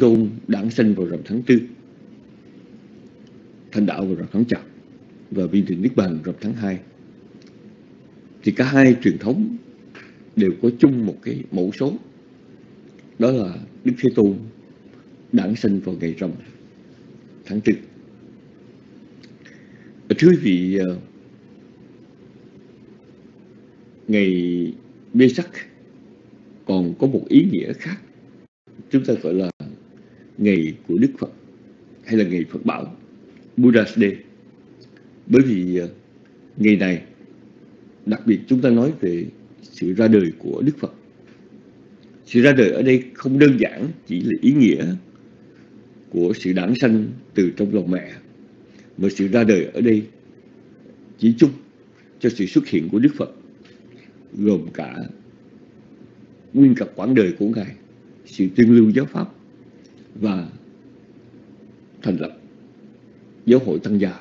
Tôn đản sinh vào rằm tháng tư thành đạo vào rằm tháng chạp và viên tịch niết bàn rằm tháng 2 thì cả hai truyền thống đều có chung một cái mẫu số, đó là Đức Thế Tôn đản sinh vào ngày rằm tháng tư. Thưa quý vị ờ, ngày bê sắc còn có một ý nghĩa khác, chúng ta gọi là ngày của Đức Phật hay là ngày Phật bảo Buddha's Day bởi vì à, ngày này, đặc biệt chúng ta nói về sự ra đời của Đức Phật. Sự ra đời ở đây không đơn giản chỉ là ý nghĩa của sự đản sanh từ trong lòng mẹ, mà sự ra đời ở đây chỉ chung cho sự xuất hiện của Đức Phật, gồm cả nguyên cả quãng đời của Ngài, sự tuyên lưu giáo Pháp và thành lập giáo hội Tăng Già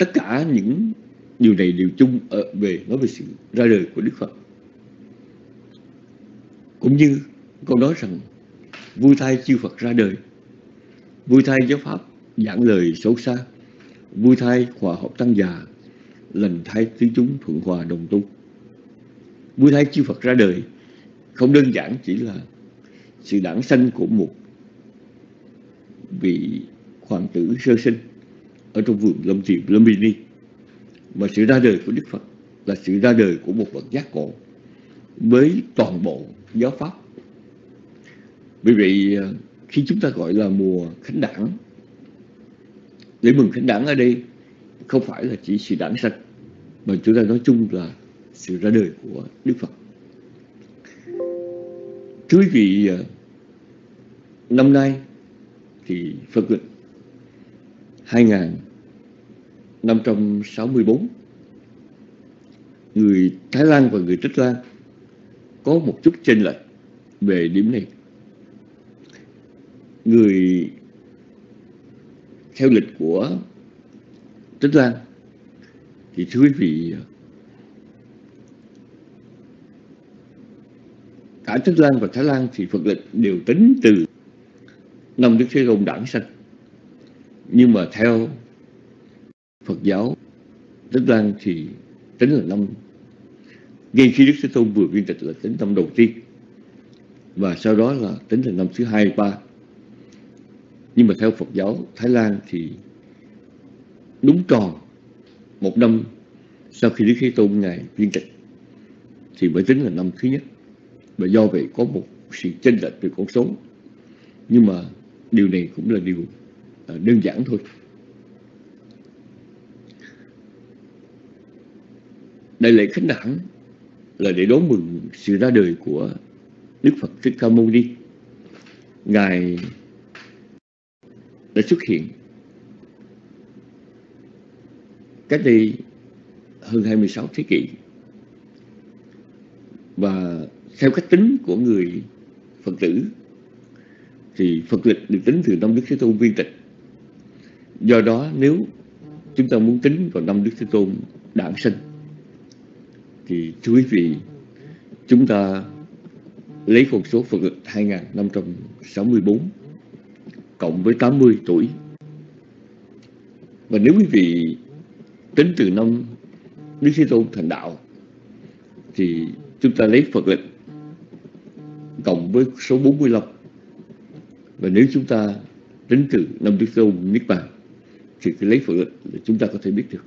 tất cả những điều này đều chung ở về nói về sự ra đời của Đức Phật. Cũng như câu nói rằng, vui thai chư Phật ra đời, vui thai giáo Pháp giảng lời xấu xa, vui thai hòa hợp tăng già lành thai tứ chúng thuận hòa đồng tu. Vui thai chư Phật ra đời không đơn giản chỉ là sự đản sanh của một vị hoàng tử sơ sinh ở trong vườn lâm thiền Lumbini mà sự ra đời của Đức Phật là sự ra đời của một bậc giác ngộ với toàn bộ giáo pháp. Vì vậy à, khi chúng ta gọi là mùa khánh đảng lễ mừng khánh đảng ở đây không phải là chỉ sự đản sanh, mà chúng ta nói chung là sự ra đời của Đức Phật thưa quý vị à, năm nay thì Phật lịch 2564 người Thái Lan và người Trích Lan có một chút chênh lệch về điểm này. Người theo lịch của Trích Lan thì thưa quý vị à, cả Tích Lan và Thái Lan thì Phật lịch đều tính từ năm Đức Thế Tôn đản sanh. Nhưng mà theo Phật giáo Tích Lan thì tính là năm. Ngay khi Đức Thế Tôn vừa viên tịch là tính năm đầu tiên, và sau đó là tính là năm thứ hai, ba. Nhưng mà theo Phật giáo, Thái Lan thì đúng tròn một năm sau khi Đức Thế Tôn Ngài viên tịch thì mới tính là năm thứ nhất và do vậy có một sự chênh lệch về con số nhưng mà điều này cũng là điều à, đơn giản thôi. Đại lễ khánh đản là để đón mừng sự ra đời của Đức Phật Thích Ca Mâu Ni. Ngài đã xuất hiện cách đây hơn 26 thế kỷ. Và theo cách tính của người Phật tử, thì Phật lịch được tính từ năm Đức Thế Tôn viên tịch. Do đó, nếu chúng ta muốn tính vào năm Đức Thế Tôn đản sinh, thì thưa quý vị, chúng ta lấy con số Phật lịch 2564 cộng với 80 tuổi. Và nếu quý vị tính từ năm Đức Thế Tôn thành đạo, thì chúng ta lấy Phật lịch cộng với số 45 và nếu chúng ta tính từ năm Đức Thế Tôn Niết Bàn, thì cái lấy Phật lịch là chúng ta có thể biết được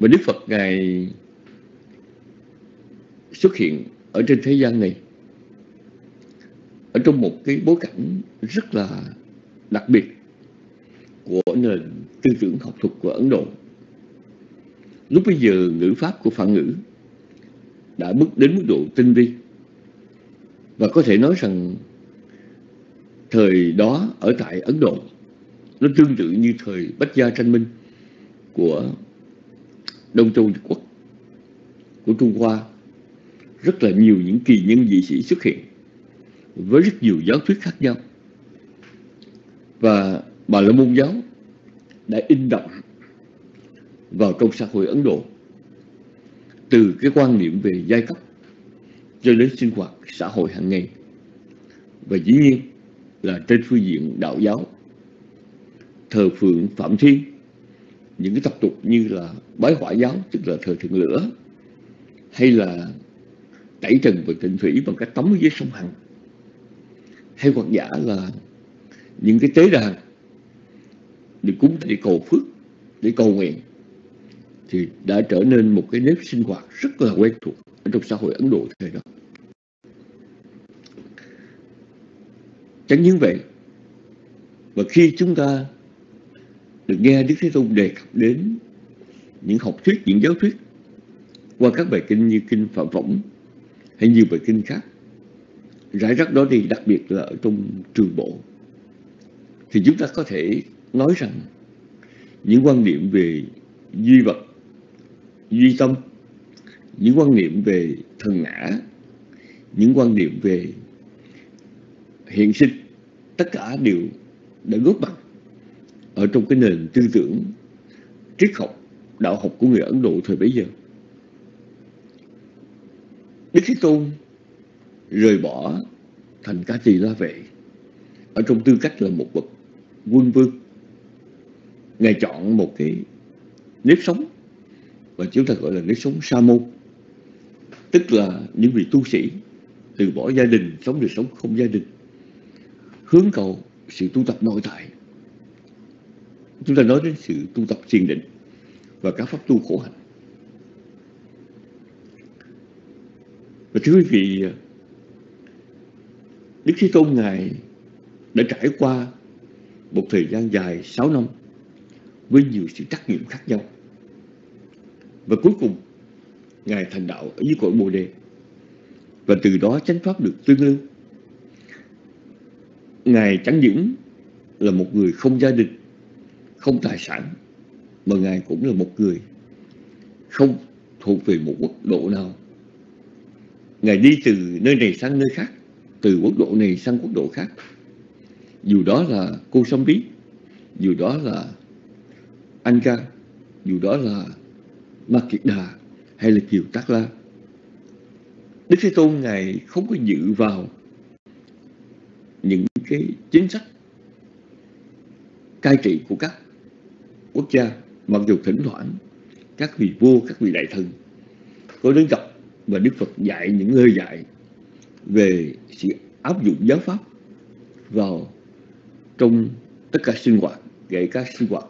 và Đức Phật Ngài xuất hiện ở trên thế gian này, ở trong một cái bối cảnh rất là đặc biệt của nền tư tưởng học thuật của Ấn Độ. Lúc bây giờ ngữ pháp của phản ngữ đã bước đến mức độ tinh vi. Và có thể nói rằng thời đó ở tại Ấn Độ, nó tương tự như thời Bách Gia Tranh Minh của Đông Châu Quốc, của Trung Hoa. Rất là nhiều những kỳ nhân dị sĩ xuất hiện với rất nhiều giáo thuyết khác nhau. Và Bà La Môn giáo đã in đậm vào trong xã hội Ấn Độ từ cái quan niệm về giai cấp cho đến sinh hoạt xã hội hàng ngày. Và dĩ nhiên là trên phương diện đạo giáo, thờ phượng phạm thiên những cái tập tục như là bái hỏa giáo, tức là thờ thượng lửa, hay là tẩy trần và tịnh thủy bằng cách tắm dưới sông Hằng, hay hoặc giả là những cái tế đàn để cúng để cầu phước, để cầu nguyện thì đã trở nên một cái nếp sinh hoạt rất là quen thuộc ở trong xã hội Ấn Độ thời đó. Chẳng những vậy, và khi chúng ta được nghe Đức Thế Tôn đề cập đến những học thuyết, những giáo thuyết qua các bài kinh như kinh Phạm Võng hay nhiều bài kinh khác, rải rác đó thì đặc biệt là ở trong trường bộ, thì chúng ta có thể nói rằng những quan niệm về duy vật, duy tâm, những quan niệm về thần ngã, những quan niệm về hiện sinh, tất cả đều đã góp mặt ở trong cái nền tư tưởng triết học, đạo học của người Ấn Độ thời bấy giờ. Đức Thế Tôn rời bỏ thành ca tỳ la vệ ở trong tư cách là một bậc quân vương. Ngài chọn một cái nếp sống và chúng ta gọi là lối sống sa môn. Tức là những vị tu sĩ từ bỏ gia đình, sống đời sống không gia đình, hướng cầu sự tu tập nội tại. Chúng ta nói đến sự tu tập thiền định và các pháp tu khổ hạnh. Và thưa quý vị, Đức Thế Tôn Ngài đã trải qua một thời gian dài 6 năm với nhiều sự trắc nghiệm khác nhau và cuối cùng, Ngài thành đạo ở dưới cội Bồ Đề. Và từ đó chánh pháp được tương lưu Ngài chẳng những là một người không gia đình, không tài sản, mà Ngài cũng là một người không thuộc về một quốc độ nào. Ngài đi từ nơi này sang nơi khác, từ quốc độ này sang quốc độ khác. Dù đó là cô Sâm Bí, dù đó là Anh Ca, dù đó là Ma Kiệt Đà hay là Kiều Tác La? Đức Thế Tôn Ngài không có dự vào những cái chính sách cai trị của các quốc gia, mặc dù thỉnh thoảng các vị vua, các vị đại thần có đến gặp và Đức Phật dạy những lời dạy về sự áp dụng giáo pháp vào trong tất cả sinh hoạt, kể cả sinh hoạt.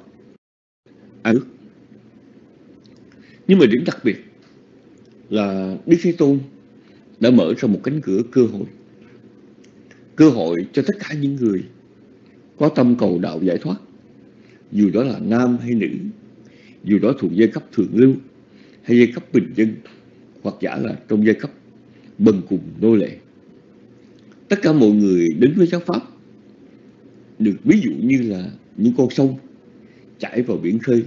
Ăn nước nhưng mà điểm đặc biệt là Đức Thế Tôn đã mở ra một cánh cửa cơ hội. Cơ hội cho tất cả những người có tâm cầu đạo giải thoát. Dù đó là nam hay nữ, dù đó thuộc giai cấp thượng lưu hay giai cấp bình dân, hoặc giả là trong giai cấp bần cùng nô lệ. Tất cả mọi người đến với giáo pháp được ví dụ như là những con sông chảy vào biển khơi,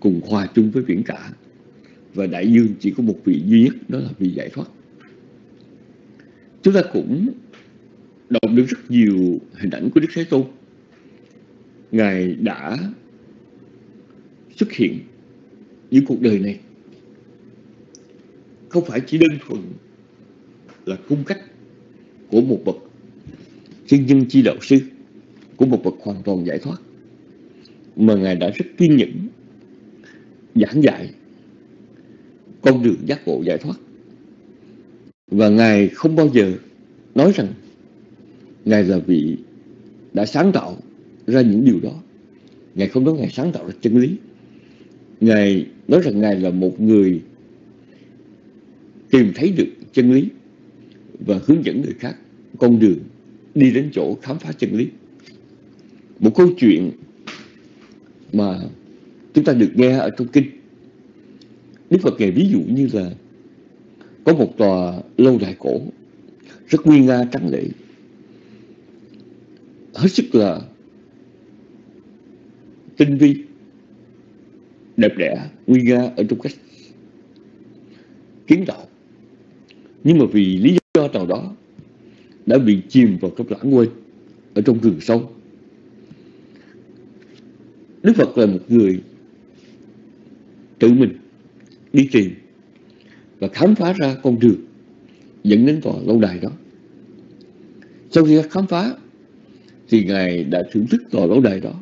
cùng hòa chung với biển cả và đại dương chỉ có một vị duy nhất, đó là vị giải thoát. Chúng ta cũng đọc được rất nhiều hình ảnh của Đức Thế Tôn. Ngài đã xuất hiện những cuộc đời này. Không phải chỉ đơn thuần là cung cách của một bậc thiên nhân chi đạo sư, của một bậc hoàn toàn giải thoát, mà ngài đã rất kiên nhẫn giảng dạy con đường giác ngộ giải thoát. Và ngài không bao giờ nói rằng ngài là vị đã sáng tạo ra những điều đó. Ngài không nói ngài sáng tạo ra chân lý. Ngài nói rằng ngài là một người tìm thấy được chân lý và hướng dẫn người khác con đường đi đến chỗ khám phá chân lý. Một câu chuyện mà chúng ta được nghe ở trong kinh Đức Phật ngày ví dụ như là có một tòa lâu đài cổ, rất nguy nga, trắng lệ. Hết sức là tinh vi, đẹp đẽ, nguy nga ở trong cách kiến tạo. Nhưng mà vì lý do nào đó đã bị chìm vào trong lãng quên ở trong rừng sâu. Đức Phật là một người tự mình đi tìm và khám phá ra con đường dẫn đến tòa lâu đài đó. Sau khi khám phá thì ngài đã thưởng thức tòa lâu đài đó.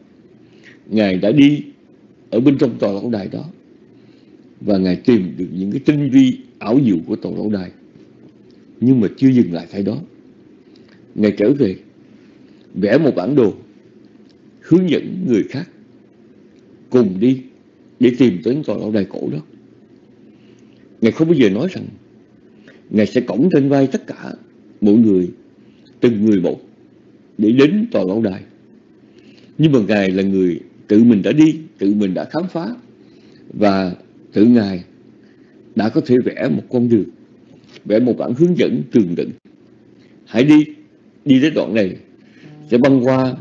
Ngài đã đi ở bên trong tòa lâu đài đó và ngài tìm được những cái tinh vi, ảo diệu của tòa lâu đài. Nhưng mà chưa dừng lại tại đó. Ngài trở về, vẽ một bản đồ, hướng dẫn người khác cùng đi để tìm tới tòa lâu đài cổ đó ngài không bao giờ nói rằng ngài sẽ cõng trên vai tất cả mọi người, từng người một, để đến tòa lâu đài. Nhưng mà ngài là người tự mình đã đi, tự mình đã khám phá, và tự ngài đã có thể vẽ một con đường, vẽ một bản hướng dẫn tường tận. Hãy đi đi đến đoạn này, sẽ băng qua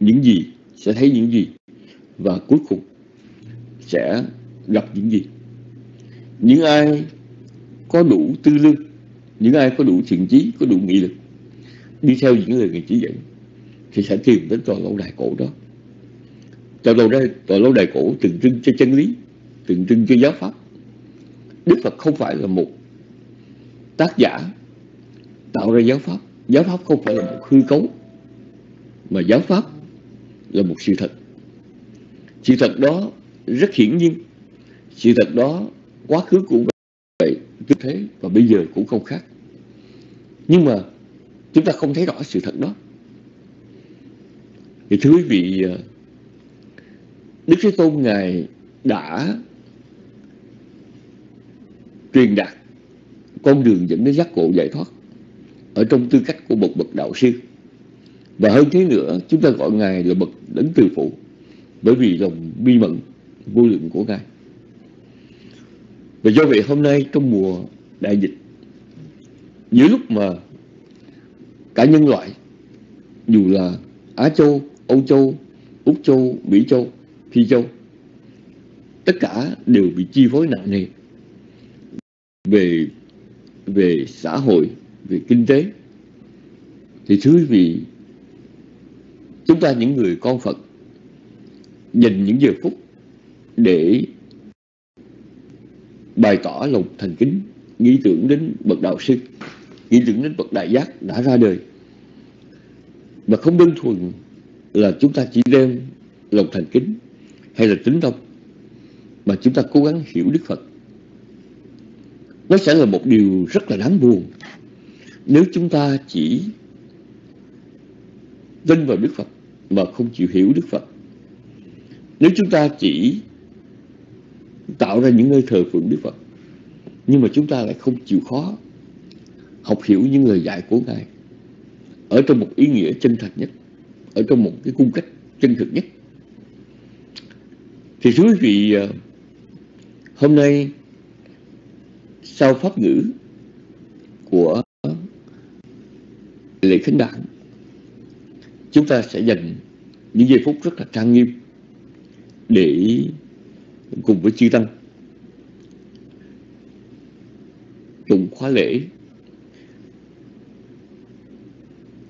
những gì, sẽ thấy những gì, và cuối cùng sẽ gặp những gì những ai có đủ tư lương, những ai có đủ thiện chí, có đủ nghị lực, đi theo những lời người chỉ dẫn, thì sẽ tìm đến tòa lâu đài cổ đó. Tòa lâu đài, tòa lâu đài cổ tượng trưng cho chân lý, tượng trưng cho giáo pháp. Đức phật không phải là một tác giả tạo ra giáo pháp. Giáo pháp không phải là một hư cấu, mà giáo pháp là một sự thật. Sự thật đó rất hiển nhiên. Sự thật đó quá khứ cũng vậy như thế và bây giờ cũng không khác. Nhưng mà chúng ta không thấy rõ sự thật đó. Thì thưa quý vị à, Đức Thế Tôn Ngài đã truyền đạt con đường dẫn đến giác ngộ giải thoát ở trong tư cách của một bậc đạo sư. Và hơn thế nữa, chúng ta gọi ngài là bậc đấng từ phụ bởi vì lòng bi mẫn vô lượng của ngài và do vậy hôm nay trong mùa đại dịch giữa lúc mà cả nhân loại dù là Á Châu, Âu Châu, Úc Châu, Mỹ Châu, Phi Châu tất cả đều bị chi phối nặng nề về về xã hội, về kinh tế. Thì thứ vì chúng ta những người con Phật dành những giờ phút để bày tỏ lòng thành kính, nghĩ tưởng đến bậc đạo sư, nghĩ tưởng đến bậc đại giác đã ra đời. Và không đơn thuần là chúng ta chỉ đem lòng thành kính hay là tính tâm, mà chúng ta cố gắng hiểu Đức Phật. Nó sẽ là một điều rất là đáng buồn. Nếu chúng ta chỉ tin vào Đức Phật mà không chịu hiểu Đức Phật, nếu chúng ta chỉ tạo ra những nơi thờ phượng Đức Phật. Nhưng mà chúng ta lại không chịu khó học hiểu những lời dạy của Ngài. Ở trong một ý nghĩa chân thật nhất, ở trong một cái cung cách chân thực nhất. Thì thưa quý vị à, hôm nay sau pháp ngữ của lễ khánh đản, chúng ta sẽ dành những giây phút rất là trang nghiêm để cùng với chư tăng. Tụng khóa lễ,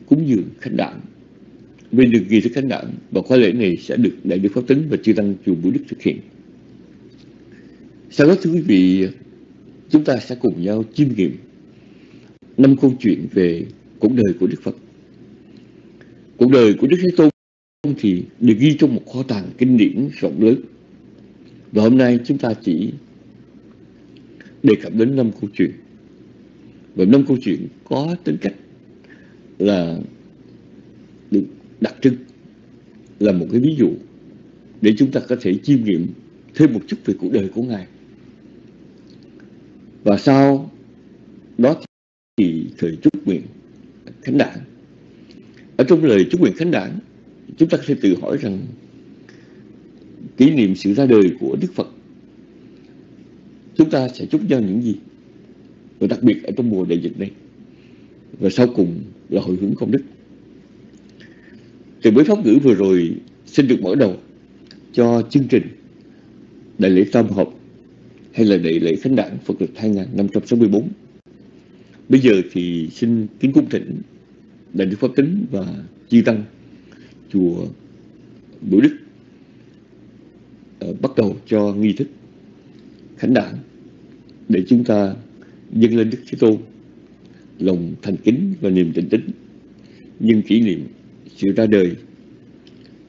cúng dường khánh đản bên được ghi thức khánh đản và khóa lễ này sẽ được đại đức pháp tính và chư tăng chùa Bửu Đức thực hiện. Sau đó, thưa quý vị, chúng ta sẽ cùng nhau chiêm nghiệm năm câu chuyện về cuộc đời của Đức Phật. Cuộc đời của Đức Thế Tôn thì được ghi trong một kho tàng kinh điển rộng lớn và hôm nay chúng ta chỉ đề cập đến năm câu chuyện và năm câu chuyện có tính cách là được đặc trưng là một cái ví dụ để chúng ta có thể chiêm nghiệm thêm một chút về cuộc đời của Ngài. Và sau đó thì thời chúc nguyện khánh đảng. Ở trong lời chúc nguyện khánh đảng, chúng ta sẽ tự hỏi rằng kỷ niệm sự ra đời của Đức Phật. Chúng ta sẽ chúc nhau những gì? Và đặc biệt ở trong mùa đại dịch này. Và sau cùng là hồi hướng công đức. Thì buổi pháp ngữ vừa rồi, xin được mở đầu cho chương trình đại lễ tam hợp hay là đại lễ khánh đản Phật lịch 2564 bây giờ thì xin kính cung thỉnh đại đức pháp tính và chi tăng, chùa Bửu Đức Ờ, bắt đầu cho nghi thức khánh đản để chúng ta dâng lên Đức Thế Tôn. Lòng thành kính và niềm tin tính nhưng kỷ niệm sự ra đời,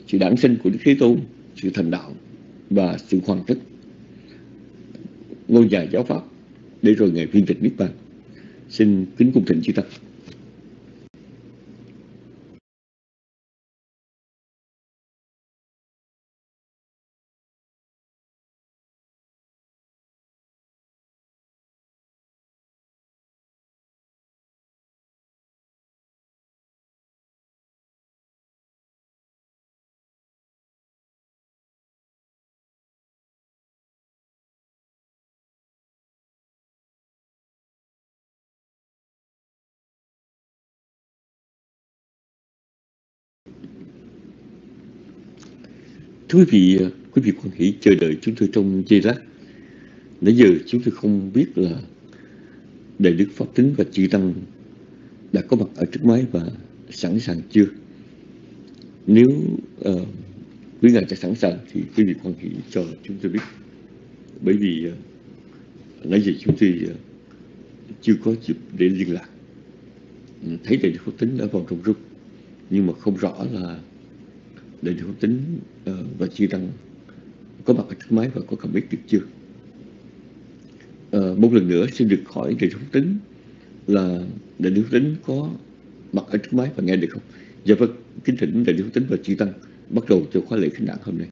sự đản sinh của Đức Thế Tôn, sự thành đạo và sự hoàn tất ngôi nhà giáo pháp để rồi ngày phiên tịch biết bàn. Xin kính cung thịnh chư tăng. Thưa quý vị, à, quý vị quan hỷ chờ đợi chúng tôi trong giây lát. Nãy giờ chúng tôi không biết là Đại Đức Pháp Tính và Chư Tăng đã có mặt ở trước máy và sẵn sàng chưa. Nếu uh, quý ngài đã sẵn sàng thì quý vị quan hỷ cho chúng tôi biết. Bởi vì uh, nãy giờ chúng tôi uh, chưa có dịp để liên lạc. Thấy Đại Đức Pháp Tính ở vòng trong rung nhưng mà không rõ là để hữu tính ờ, và chi răng. Có mặt ở trước máy và có cảm biết được chưa? Uh, một lần nữa xin được hỏi để hữu tính là đại hữu tính có mặt ở trước máy và nghe được không? Dạ vâng kính thỉnh đại hữu tính và chi tăng. Bắt đầu cho khóa lễ khánh đảng hôm nay.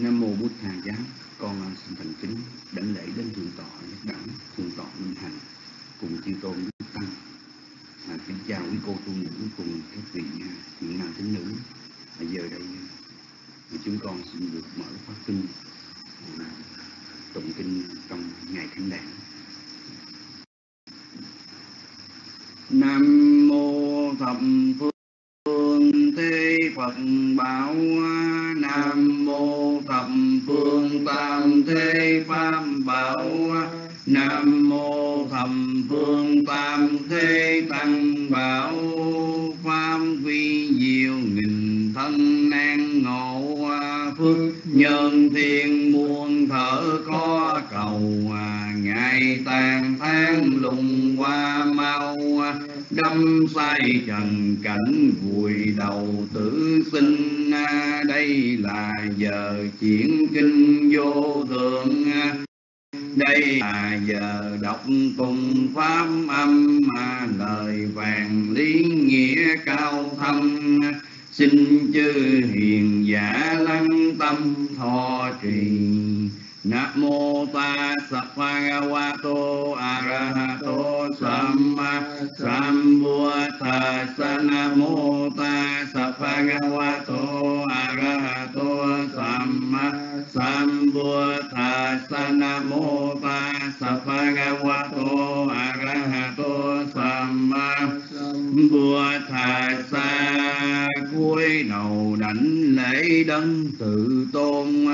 Nam mô bút Thầy Giá, con xin thành kính đảnh lễ đến thượng tọa nhất đẳng, thượng tọa minh hành cùng chư tôn đức tăng. À, kính chào quý cô tu nữ cùng các vị những nam tín nữ. À, giờ đây thì chúng con xin được mở khóa kinh à, tụng kinh trong ngày thánh đản. Nam mô thập phương thế Phật bảo Nam mô thập phương tam thế pháp bảo Nam mô thập phương tam thế tăng bảo Pháp vi diệu nghìn thân an ngộ phước nhân thiên muôn thở có cầu ngày tàn tháng lùng qua đâm sai trần cảnh vùi đầu tử sinh. À, đây là giờ chuyển kinh vô thượng. À, đây là giờ đọc cùng pháp âm. Mà lời vàng lý nghĩa cao thâm. Xin chư hiền giả lắng tâm thọ trì. Nam mô Tassa Bhagavato Arahato Samma Sambuddhassa Nam mô Tassa Bhagavato Arahato Samma Sambuddhassa Nam mô Tassa Bhagavato Arahato Samma Buddhassa cúi đầu đảnh lễ đấng tự tôn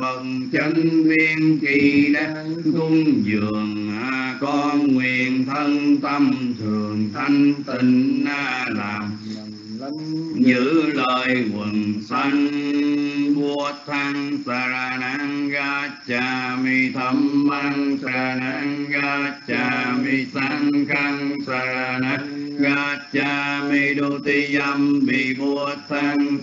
bậc chân viên kỳ đắc cung dường à, con nguyện thân tâm thường thanh tịnh à, làm như lời quần sanh. Vua thăng saranang gacchami mang saranang gacchami sanghang saranang gacchami dutiyam bi buddhang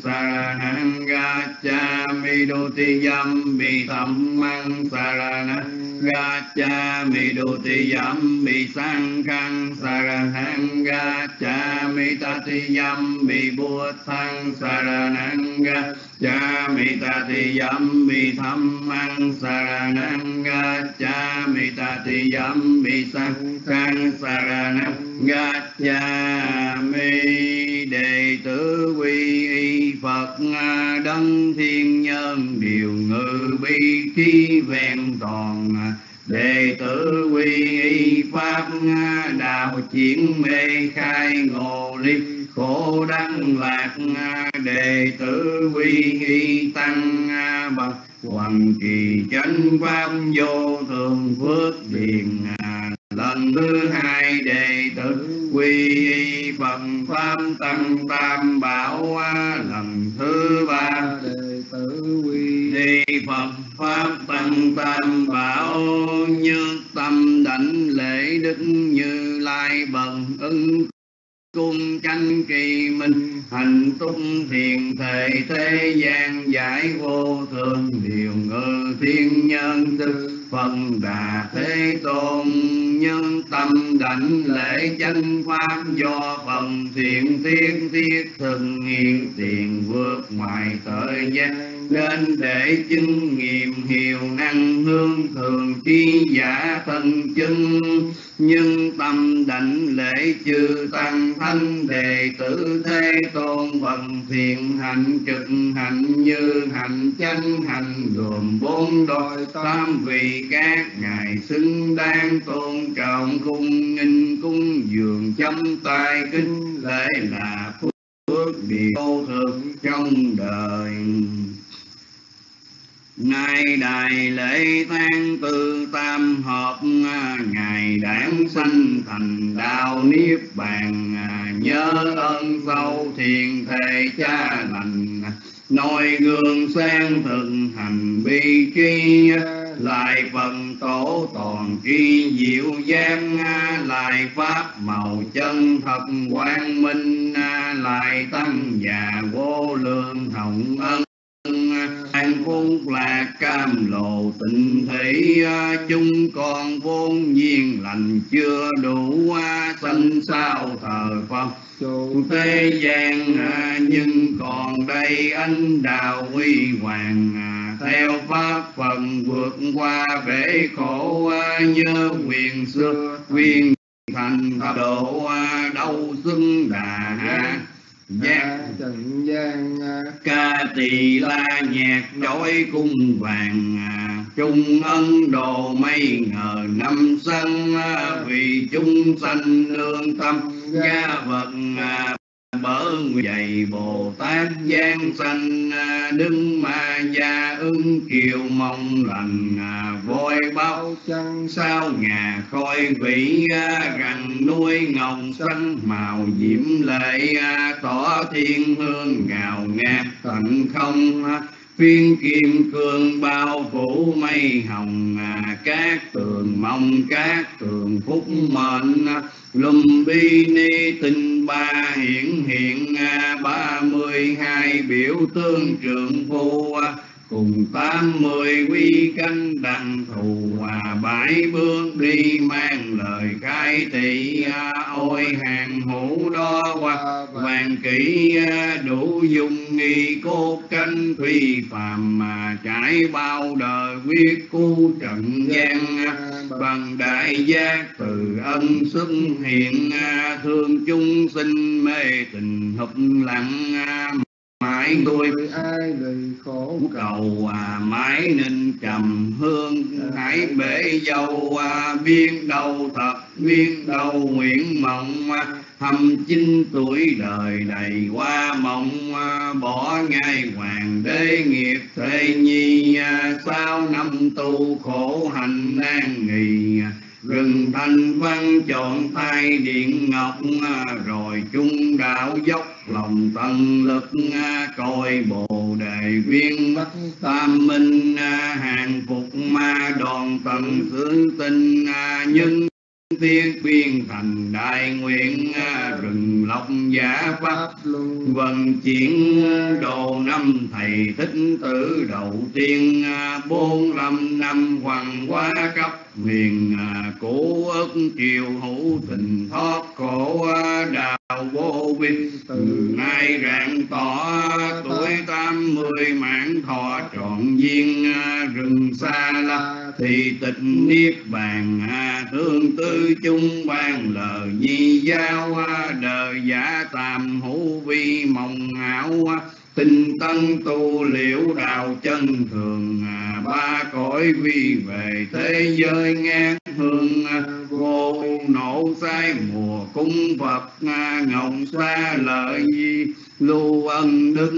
gacchami dutiyam bi dhammang gacchami dutiyam bi sanghang gacchami tatiyam bi buddhang gacchami tatiyam bi dhammang gacchami tatiyam bi gacchami saranang mi đệ tử quy y Phật đấng thiên nhân điều ngự bi trí vẹn toàn đệ tử quy y pháp đạo chuyển mê khai ngộ ly khổ đăng lạc đệ tử quy y tăng bậc hoàng trì chánh pháp vô thường phước điền lần thứ hai đệ tử quy y phật pháp tăng tam bảo lần thứ ba đệ tử quy y phật pháp tăng tam bảo như tâm đảnh lễ đức như lai bần ưng cung tranh kỳ minh, hành tung thiền thể thế gian, giải vô thường điều ngự thiên nhân, tư phần đà thế tôn. Nhân tâm đảnh lễ chân pháp, do phần thiện thiên thiết thường hiện, tiền vượt ngoài thời gian nên để chứng nghiệm hiệu năng hương thường chi giả thân chân nhưng tâm đảnh lễ chư tăng thanh đề tử thế tôn phần thiện hành trực hạnh như hạnh chánh hạnh gồm bốn đôi tam vị các ngài xứng đáng tôn trọng cung nghinh cung dường chấm tay kính lễ là phước điều thường trong đời nay Đại Lễ Tháng Tư Tam Hợp ngày Đảng sanh thành đạo Niết Bàn, Nhớ ơn sâu thiền thề cha lành Noi gương sang thực hành bi tri Lại phần tổ toàn tri diệu giam Lại pháp màu chân thật quang minh Lại tăng già vô lượng hồng ân an phúc lạc cam lộ tịnh thủy chúng con vốn nhiên lành chưa đủ sanh sao thờ phật. Thế gian nhưng còn đây anh đào huy hoàng theo pháp phần vượt qua bể khổ nhớ quyền xưa quyền thành độ đâu xưng đà Giác trần gian à, ca tỳ la nhạc đối cung vàng à, Trung ân đồ mây ngờ năm sân à, Vì chúng sanh lương tâm, gia vật bở dày bồ tát giang sanh à, đứng ma gia ứng kiều mong lành voi bao chân sao ngà khôi vĩ à, rằng nuôi ngọc xanh màu diễm lệ à, tỏ thiên hương ngào ngạt tận không phiên kim cương bao phủ mây hồng à, các tường mong các tường phúc mệnh. À, lùm bi ni tinh ba hiện hiện ba mươi hai biểu tương trường phu à, cùng tám mươi quy canh đặng thù hòa bãi bước đi mang lời khai thị à, ôi, hàng hữu đó qua vàng kỹ à, đủ dung nghi cốt canh thủy phàm, mà trải bao đời quyết cu trận gian. Bằng đại giác từ ân xuất hiện à, thương chúng sinh mê tình hụp lặng mãi tôi ai đời khổ cầu? à, mãi nên trầm hương. Hãy bể dâu à, biên đầu thật biên đầu nguyện mộng à, thăm chín tuổi đời đầy qua mộng à, bỏ ngay hoàng đế nghiệp thế nhi à, sao năm tu khổ hành nan nghì à, rừng thanh văn chọn tay điện ngọc rồi chung đạo dốc lòng tân lực coi bồ đề viên bất tam minh hàng phục ma đoàn tận xứ tinh nhân tiên biên thành đại nguyện rừng lộc giả pháp luân vận chuyển đồ năm thầy thích tử đầu tiên bốn năm năm hoàng quá cấp huyền cổ ức triều hữu tình thoát khổ đào vô biên từ nay rạng tỏ tuổi tám mươi mãn thọ trọn viên rừng xa la thì tịch niết bàn thương tư chung ban lời nhi giao đời giả tàm hữu vi mộng ảo tinh tân tu liễu đạo chân thường à, ba cõi vi về thế giới ngang hương à, vô nổ sai mùa cung phật à, ngọc xa lợi nhi lưu ân đức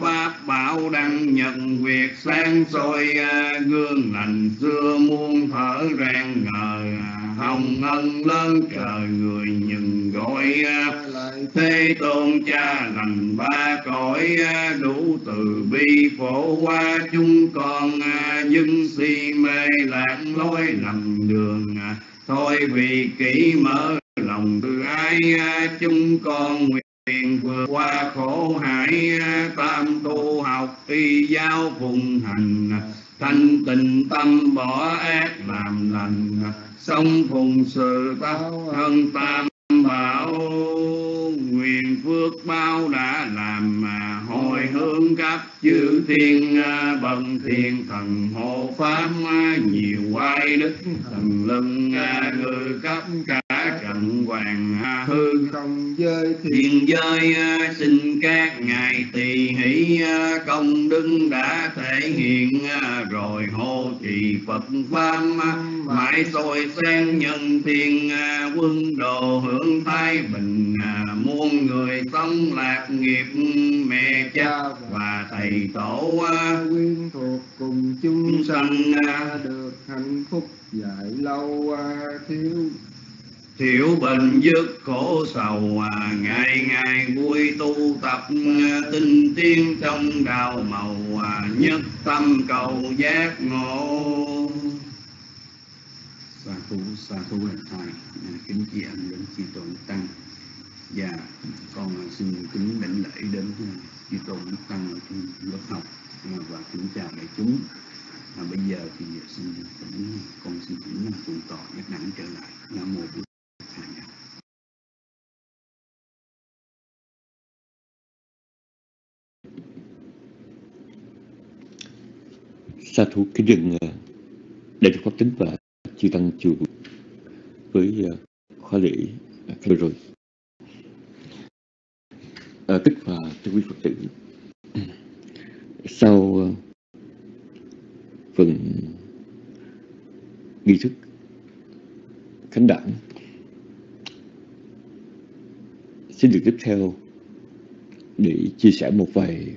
pháp bảo đăng nhận việc sáng soi à, gương lành xưa muôn thở rang ngờ à, hồng ân lớn trời người nhìn gọi à, thế tôn cha lành ba cõi đủ từ bi phổ qua chúng con dưng si mê lạc lối lầm đường thôi vì kỹ mở lòng từ ai chúng con nguyện tiền vượt qua khổ hải à, tam tu học, y giáo phụng hành. Thanh tịnh tâm bỏ ác làm lành. Sống phụng sự tao thân tam bảo nguyện phước bao đã làm mà hồi hướng cấp chư thiên à, bần thiên thần hộ pháp à, nhiều quay đức thần lưng à, người cấp cả trận hoàng hư không giới thiên giới xin các ngài tỳ hỷ công đức đã thể hiện rồi hộ trì phật pháp mãi soi sen nhân thiên quân đồ hưởng thái bình muôn người sống lạc nghiệp mẹ cha và thầy tổ quyến thuộc cùng chúng sanh được hạnh phúc dài lâu thiếu. Thiểu bệnh dứt khổ sầu à, ngày ngày vui tu tập à, tinh tiến trong đạo màu à, nhất tâm cầu giác ngộ. Sa thú sa thú là thầy. Kính chị anh đến chư tôn tăng và con à, xin kính đảnh lễ đến à, chư tôn đức tăng trong lớp học à, và kính chào đại chúng. À, bây giờ thì xin kính con xin kính tụng tọa nhất đẳng trở lại. Nam mô bổn thầy. Dạ. Sa thú kính rừng đại đức pháp tính và chư tăng chùa với khóa lễ vừa rồi à, tức và thưa quý phật tử sau ờ, phần nghi thức khánh đản xin được tiếp theo để chia sẻ một vài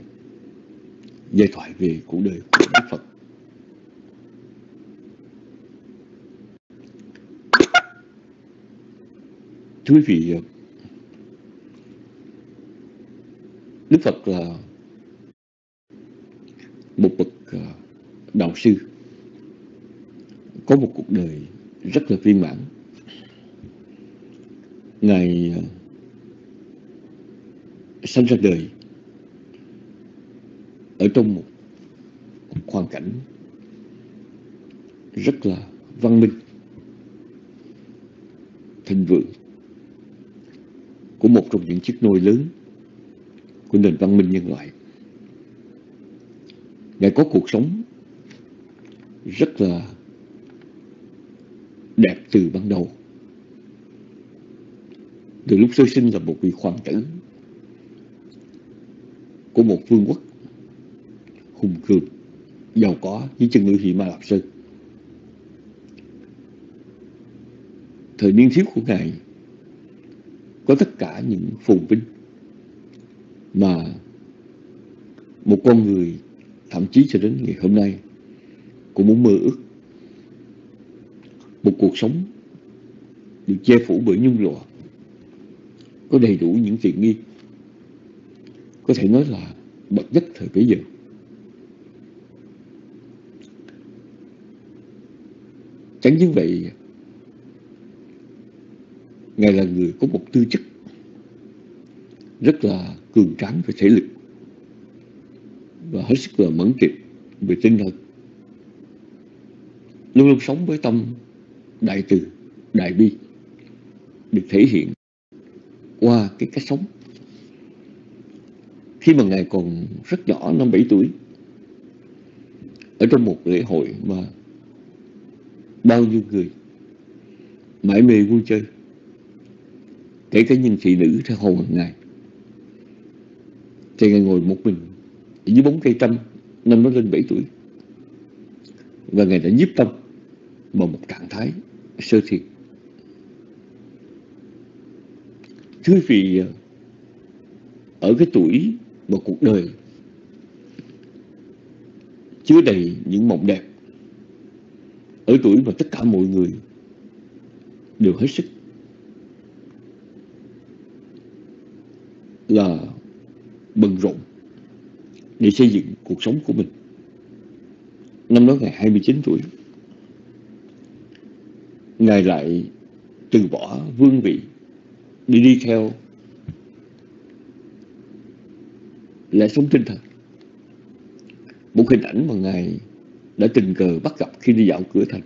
giai thoại về cuộc đời của Đức Phật. Thưa quý vị, ờ, Đức Phật là một bậc à, đạo sư, có một cuộc đời rất là viên mãn. Ngài à, sinh ra đời ở trong một hoàn cảnh rất là văn minh, thịnh vượng của một trong những chiếc nôi lớn của nền văn minh nhân loại ngài có cuộc sống rất là đẹp từ ban đầu từ lúc sơ sinh là một vị hoàng tử của một vương quốc hùng cường, giàu có dưới chân núi Hỷ Ma Lạp Sơn. Thời niên thiếu của Ngài có tất cả những phồn vinh mà một con người thậm chí cho đến ngày hôm nay cũng muốn mơ ước. Một cuộc sống được che phủ bởi nhung lụa, có đầy đủ những tiện nghi, có thể nói là bậc nhất thời bấy giờ. Chẳng những vậy, Ngài là người có một tư chất rất là cường tráng về thể lực và hết sức là mẫn tiệp về tinh thần. Luôn luôn sống với tâm đại từ, đại bi được thể hiện qua cái cách sống. Khi mà Ngài còn rất nhỏ, năm bảy tuổi, ở trong một lễ hội mà bao nhiêu người mãi mê vui chơi kể cả những thị nữ theo hầu hàng ngày thì ngài ngồi một mình dưới bóng cây trăm năm nó lên 7 tuổi. Và ngài đã nhiếp tâm bằng một trạng thái sơ thiền thưa vị, ở cái tuổi mà cuộc đời chứa đầy những mộng đẹp, ở tuổi mà tất cả mọi người đều hết sức là bận rộn để xây dựng cuộc sống của mình. Năm đó Ngài 29 tuổi, Ngài lại từ bỏ vương vị đi đi theo lẽ sống tinh thần. Một hình ảnh mà Ngài đã tình cờ bắt gặp khi đi dạo cửa thành.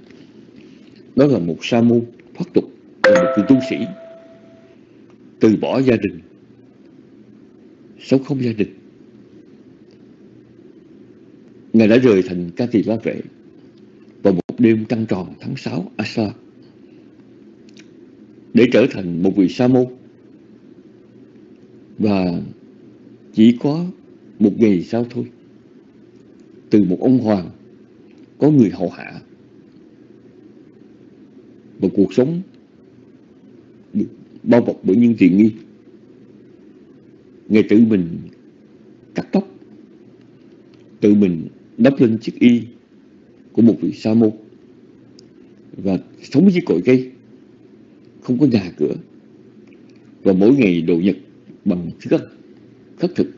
Đó là một sa môn thoát tục là một vị tu sĩ từ bỏ gia đình sống không gia đình. Ngài đã rời thành ca tỳ la vệ vào một đêm trăng tròn tháng 6 Asa để trở thành một vị sa môn. Và chỉ có một ngày sau thôi, từ một ông hoàng có người hậu hạ và cuộc sống được bao bọc bởi những tiện nghi. Ngài tự mình cắt tóc. Tự mình đắp lên chiếc y Của một vị sa môn. Và sống dưới cội cây. Không có nhà cửa. Và mỗi ngày đồ nhật Bằng thức ăn khất thực.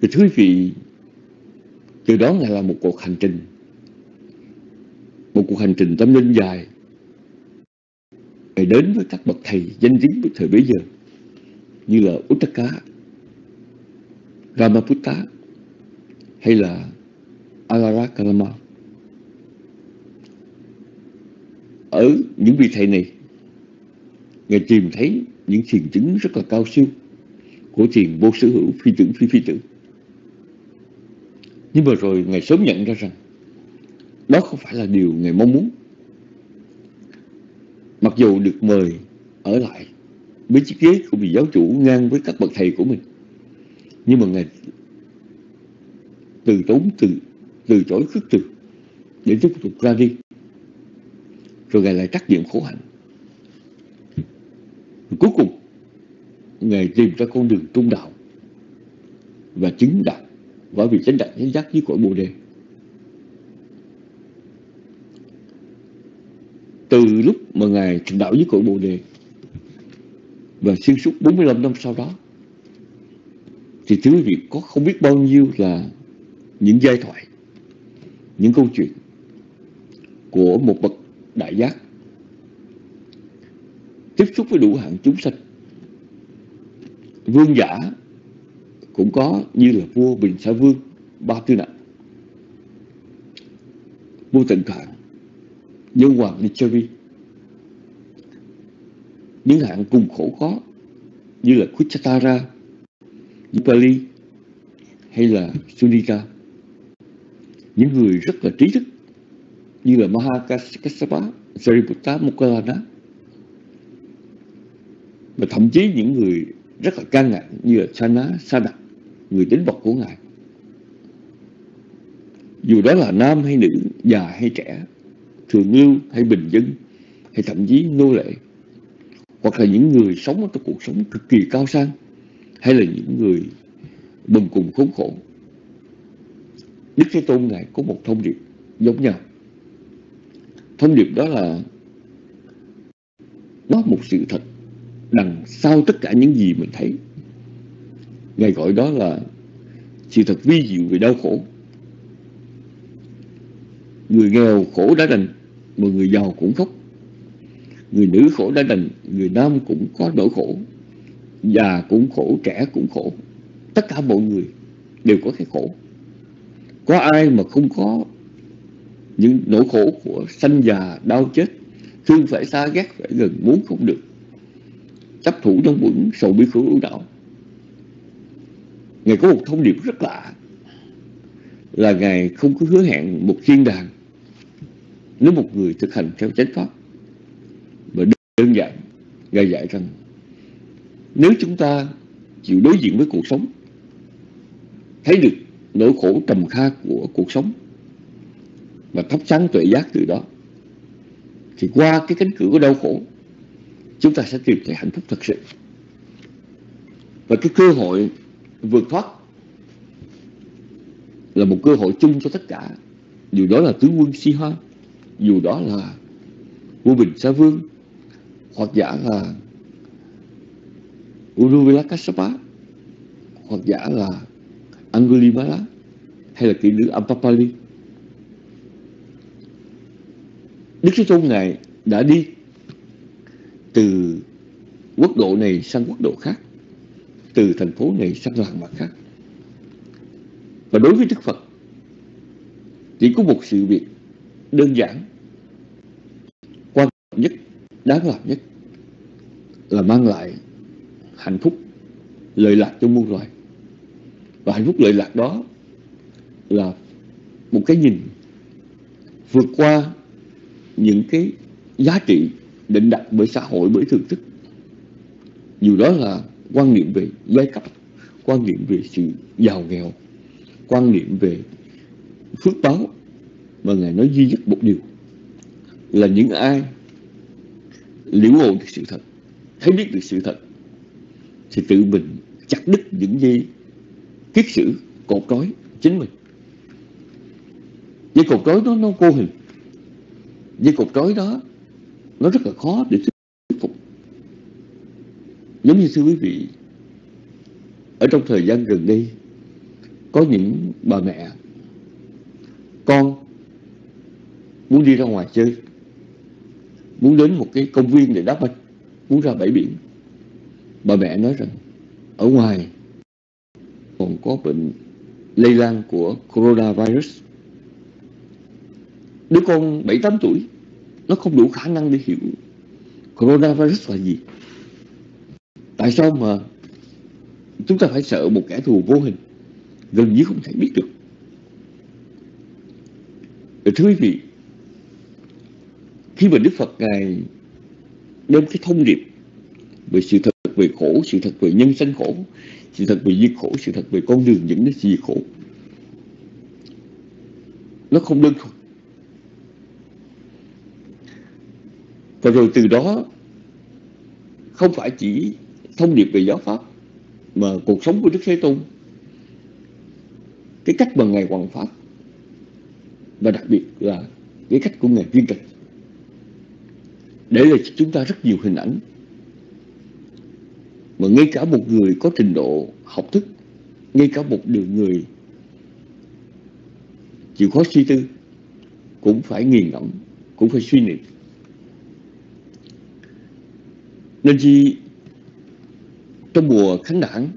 Thì thưa quý vị, Từ đó Ngài là một cuộc hành trình. Một cuộc hành trình tâm linh dài. Ngài đến với các bậc thầy danh tiếng của thời bấy giờ như là Uttaka, Ramaputta hay là Alara Kalama. Ở những vị thầy này, Ngài tìm thấy những thiền chứng rất là cao siêu của thiền vô sở hữu phi tưởng phi phi tưởng. Nhưng mà rồi Ngài sớm nhận ra rằng đó không phải là điều Ngài mong muốn. Mặc dù được mời ở lại với chiếc ghế của vị giáo chủ ngang với các bậc thầy của mình. Nhưng mà Ngài từ tốn từ từ chối khước từ để tiếp tục ra đi. Rồi Ngài lại trách nhiệm khổ hạnh. Cuối cùng, Ngài tìm ra con đường trung đạo và chứng đạo bởi vì chánh đạo chánh giác với cõi Bồ Đề. Từ lúc mà Ngài thành đạo với cội Bồ Đề và xuyên suốt 45 năm sau đó, thì thưa quý vị, có không biết bao nhiêu là những giai thoại, những câu chuyện của một bậc đại giác tiếp xúc với đủ hạng chúng sanh. Vương giả cũng có như là vua bình sa vương ba tư nặng vua tịnh khạng nhân hoàng Lichavi những hạng cùng khổ có như là Kuchatara, Dipali hay là Sunita. những người rất là trí thức như là Mahakassapa, Sariputta, Mokkallana và thậm chí những người rất là can ngại như là Chana, Sadak, người tính bậc của Ngài dù đó là nam hay nữ, già hay trẻ thường lưu hay bình dân, hay thậm chí nô lệ, hoặc là những người sống trong cuộc sống cực kỳ cao sang, hay là những người bần cùng khốn khổ. Đức Thế Tôn Ngài có một thông điệp giống nhau. Thông điệp đó là nó một sự thật đằng sau tất cả những gì mình thấy. Ngài gọi đó là sự thật vi diệu về đau khổ. Người nghèo khổ đã đành mà người giàu cũng khóc. Người nữ khổ đã đành, người nam cũng có nỗi khổ. Già cũng khổ, trẻ cũng khổ. Tất cả mọi người đều có cái khổ. Có ai mà không có những nỗi khổ của sanh già đau chết, thương phải xa ghét phải gần, muốn không được? Chấp thủ trong vững sầu bi khổ ưu đạo Ngài có một thông điệp rất lạ là Ngài không có hứa hẹn một thiên đàng nếu một người thực hành theo chánh pháp và đơn giản Ngài dạy rằng nếu chúng ta chịu đối diện với cuộc sống, thấy được nỗi khổ trầm kha của cuộc sống và thắp sáng tuệ giác từ đó, thì qua cái cánh cửa của đau khổ, chúng ta sẽ tìm thấy hạnh phúc thật sự. Và cái cơ hội vượt thoát là một cơ hội chung cho tất cả. Điều đó là tướng quân si hoa dù đó là vua bình sa vương, hoặc giả là Uruvela Kassapa hoặc giả là Angulimala, hay là kỹ nữ Ampapali. Đức Thế Tôn Ngài đã đi từ quốc độ này sang quốc độ khác, từ thành phố này sang làng mặt khác. Và đối với Đức Phật, chỉ có một sự việc đơn giản nhất, đáng làm nhất là mang lại hạnh phúc, lợi lạc cho muôn loài. Và hạnh phúc, lợi lạc đó là một cái nhìn vượt qua những cái giá trị định đặt bởi xã hội, bởi thường thức. Dù đó là quan niệm về giai cấp, quan niệm về sự giàu nghèo, quan niệm về phước báo, mà ngài nói duy nhất một điều là những ai liễu ngộ được sự thật, thấy biết được sự thật, thì tự mình chặt đứt những gì kiết sử cột trói chính mình. Dây cột trói đó nó vô hình. Dây cột trói đó nó rất là khó để thuyết phục. Giống như thưa quý vị, ở trong thời gian gần đây, có những bà mẹ, con muốn đi ra ngoài chơi muốn đến một cái công viên để đáp banh muốn ra bãi biển. Bà mẹ nói rằng, ở ngoài còn có bệnh lây lan của coronavirus. Đứa con 7-8 tuổi, nó không đủ khả năng để hiểu coronavirus là gì. Tại sao mà chúng ta phải sợ một kẻ thù vô hình, gần như không thể biết được. Thưa quý vị khi mà Đức Phật Ngài đem cái thông điệp về sự thật về khổ, sự thật về nhân sanh khổ, sự thật về diệt khổ, sự thật về con đường dẫn đến diệt khổ. Nó không đơn thuần. Và rồi từ đó không phải chỉ thông điệp về giáo pháp mà cuộc sống của Đức Thế Tôn cái cách mà Ngài hoàn pháp và đặc biệt là cái cách của Ngài viên trạch để lại cho chúng ta rất nhiều hình ảnh. Mà ngay cả một người có trình độ học thức, ngay cả một điều người chịu khó suy tư, cũng phải nghiền ngẫm, cũng phải suy niệm. Nên chi trong mùa khánh đảng,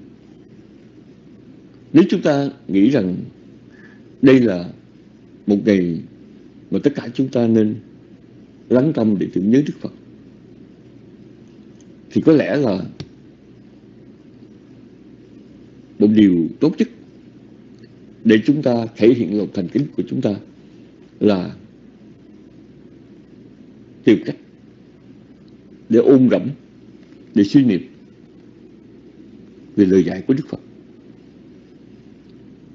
nếu chúng ta nghĩ rằng đây là một ngày mà tất cả chúng ta nên lắng tâm để tưởng nhớ Đức Phật. Thì có lẽ là một điều tốt nhất để chúng ta thể hiện lòng thành kính của chúng ta là tìm cách để ôn rẫm để suy niệm về lời dạy của Đức Phật.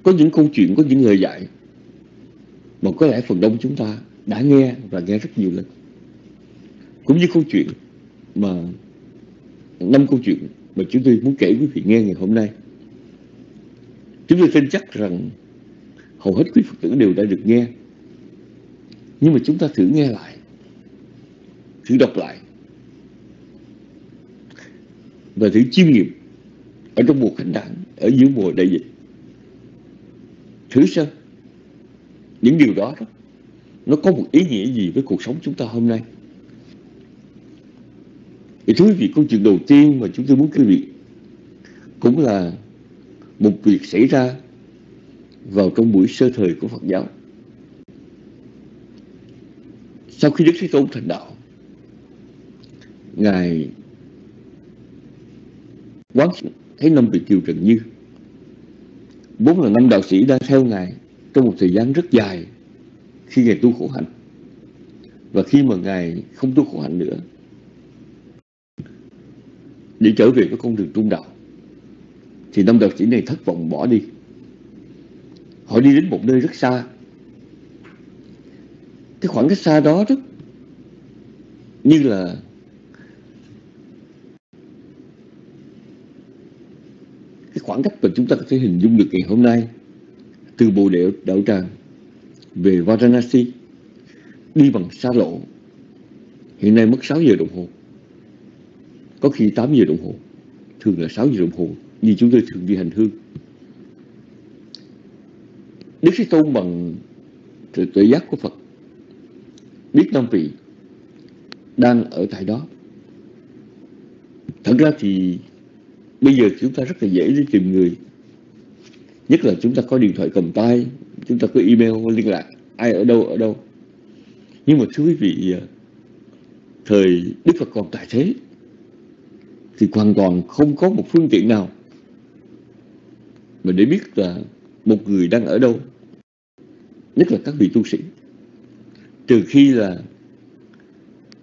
Có những câu chuyện, có những lời dạy mà có lẽ phần đông chúng ta đã nghe và nghe rất nhiều lần cũng như câu chuyện mà, năm câu chuyện mà chúng tôi muốn kể quý vị nghe ngày hôm nay. Chúng tôi tin chắc rằng hầu hết quý Phật tử đều đã được nghe. Nhưng mà chúng ta thử nghe lại, thử đọc lại. Và thử chiêm nghiệm ở trong mùa khánh đảng, ở giữa mùa đại dịch. Thử xem, những điều đó đó, nó có một ý nghĩa gì với cuộc sống chúng ta hôm nay? Thì thưa quý vị câu chuyện đầu tiên mà chúng tôi muốn quý vị cũng là một việc xảy ra vào trong buổi sơ thời của Phật giáo. Sau khi Đức Thế Tôn thành đạo, Ngài quán thấy năm vị kiều Trần Như. Bốn là năm đạo sĩ đã theo Ngài trong một thời gian rất dài khi Ngài tu khổ hạnh. Và khi mà Ngài không tu khổ hạnh nữa, để trở về với con đường trung đạo, thì năm đạo sĩ này thất vọng bỏ đi. Họ đi đến một nơi rất xa. cái khoảng cách xa đó đó như là cái khoảng cách mà chúng ta có thể hình dung được ngày hôm nay từ bồ đệu đạo tràng về Varanasi đi bằng xa lộ hiện nay mất 6 giờ đồng hồ có khi 8 giờ đồng hồ. Thường là 6 giờ đồng hồ như chúng tôi thường đi hành hương. Đức Thế Tôn bằng sự tuệ giác của Phật biết năm vị đang ở tại đó. Thật ra thì bây giờ chúng ta rất là dễ để tìm người. Nhất là chúng ta có điện thoại cầm tay, chúng ta có email liên lạc, ai ở đâu ở đâu. Nhưng mà thưa quý vị, thời Đức Phật còn tại thế thì hoàn toàn không có một phương tiện nào. Mà để biết là một người đang ở đâu, nhất là các vị tu sĩ, trừ khi là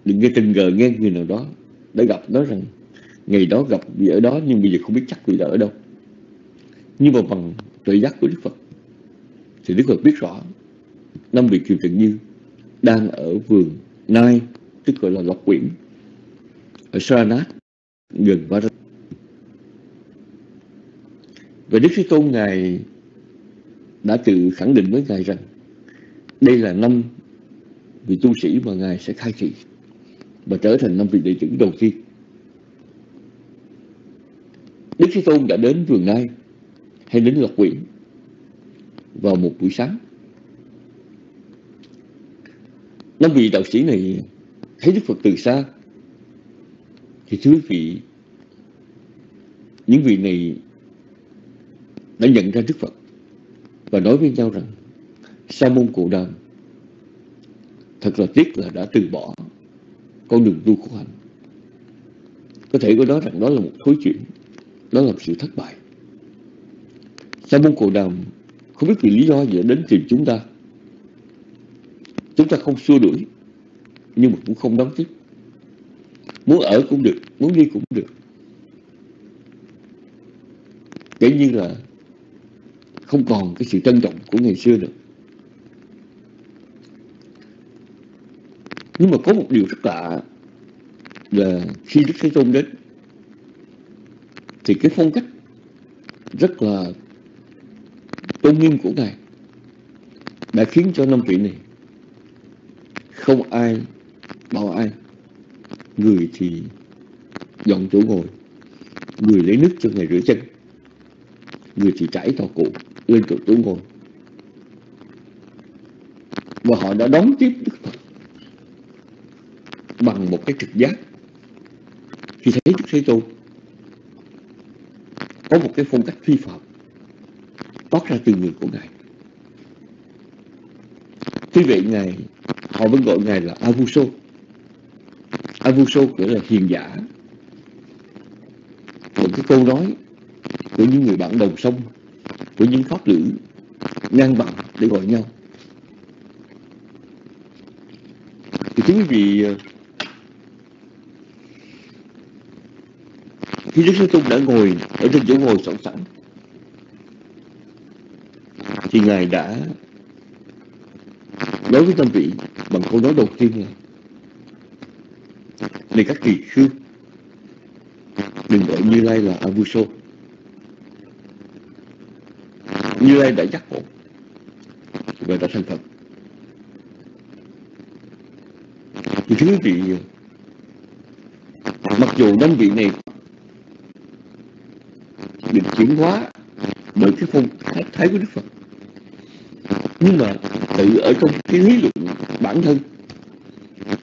đừng nghe tình cờ nghe người nào đó đã gặp nói rằng ngày đó gặp vị ở đó nhưng bây giờ không biết chắc vị đó ở đâu. Nhưng mà bằng tuệ giác của Đức Phật, thì Đức Phật biết rõ năm vị Kiều Trần Như đang ở vườn Nai, tức gọi là Lộc Quyển, ở Saranat gần quá Varan và Đức Thế Tôn Ngài đã tự khẳng định với Ngài rằng đây là năm vị tu sĩ mà Ngài sẽ khai thị và trở thành năm vị đệ tử đầu tiên. Đức Thế Tôn đã đến vườn Nai hay đến Lộc Quyển vào một buổi sáng. Năm vị đạo sĩ này thấy Đức Phật từ xa thì thưa quý vị những vị này đã nhận ra Đức Phật và nói với nhau rằng Sa môn Cụ Đàm thật là tiếc là đã từ bỏ con đường tu khổ hạnh. Có thể có nói rằng đó là một thối chuyện, đó là một sự thất bại. Sa môn Cụ Đàm không biết vì lý do gì đến tìm chúng ta. Chúng ta không xua đuổi, nhưng mà cũng không đón tiếp. Muốn ở cũng được, muốn đi cũng được. Kể như là không còn cái sự trân trọng của ngày xưa nữa. Nhưng mà có một điều rất lạ là khi Đức Thế Tôn đến thì cái phong cách rất là tôn nghiêm của Ngài đã khiến cho năm vị này không ai bảo ai người thì dọn chỗ ngồi người lấy nước cho người rửa chân người thì trải tàu cụ lên chỗ chỗ ngồi và họ đã đón tiếp Đức Phật bằng một cái trực giác khi thấy Đức Thế Tôn có một cái phong cách phi phạm toát ra từ người của Ngài. Tuy vậy Ngài, họ vẫn gọi Ngài là Avuso đã vu sô nghĩa là hiền giả. những cái câu nói của những người bạn đồng sông, của những pháp lữ ngang bằng để gọi nhau. Thì thưa quý vị, khi Đức Thế Tôn đã ngồi ở trên chỗ ngồi sẵn sẵn thì Ngài đã nói với tâm vị bằng câu nói đầu tiên là này các kỳ, khư. Đừng gọi Như Lai là Avuso. Như Lai đã giác ngộ Và đã thành Phật Thì thưa quý vị, Mặc dù đơn vị này được chuyển hóa bởi cái phong thái của Đức Phật, nhưng mà tự ở trong cái lý luận bản thân,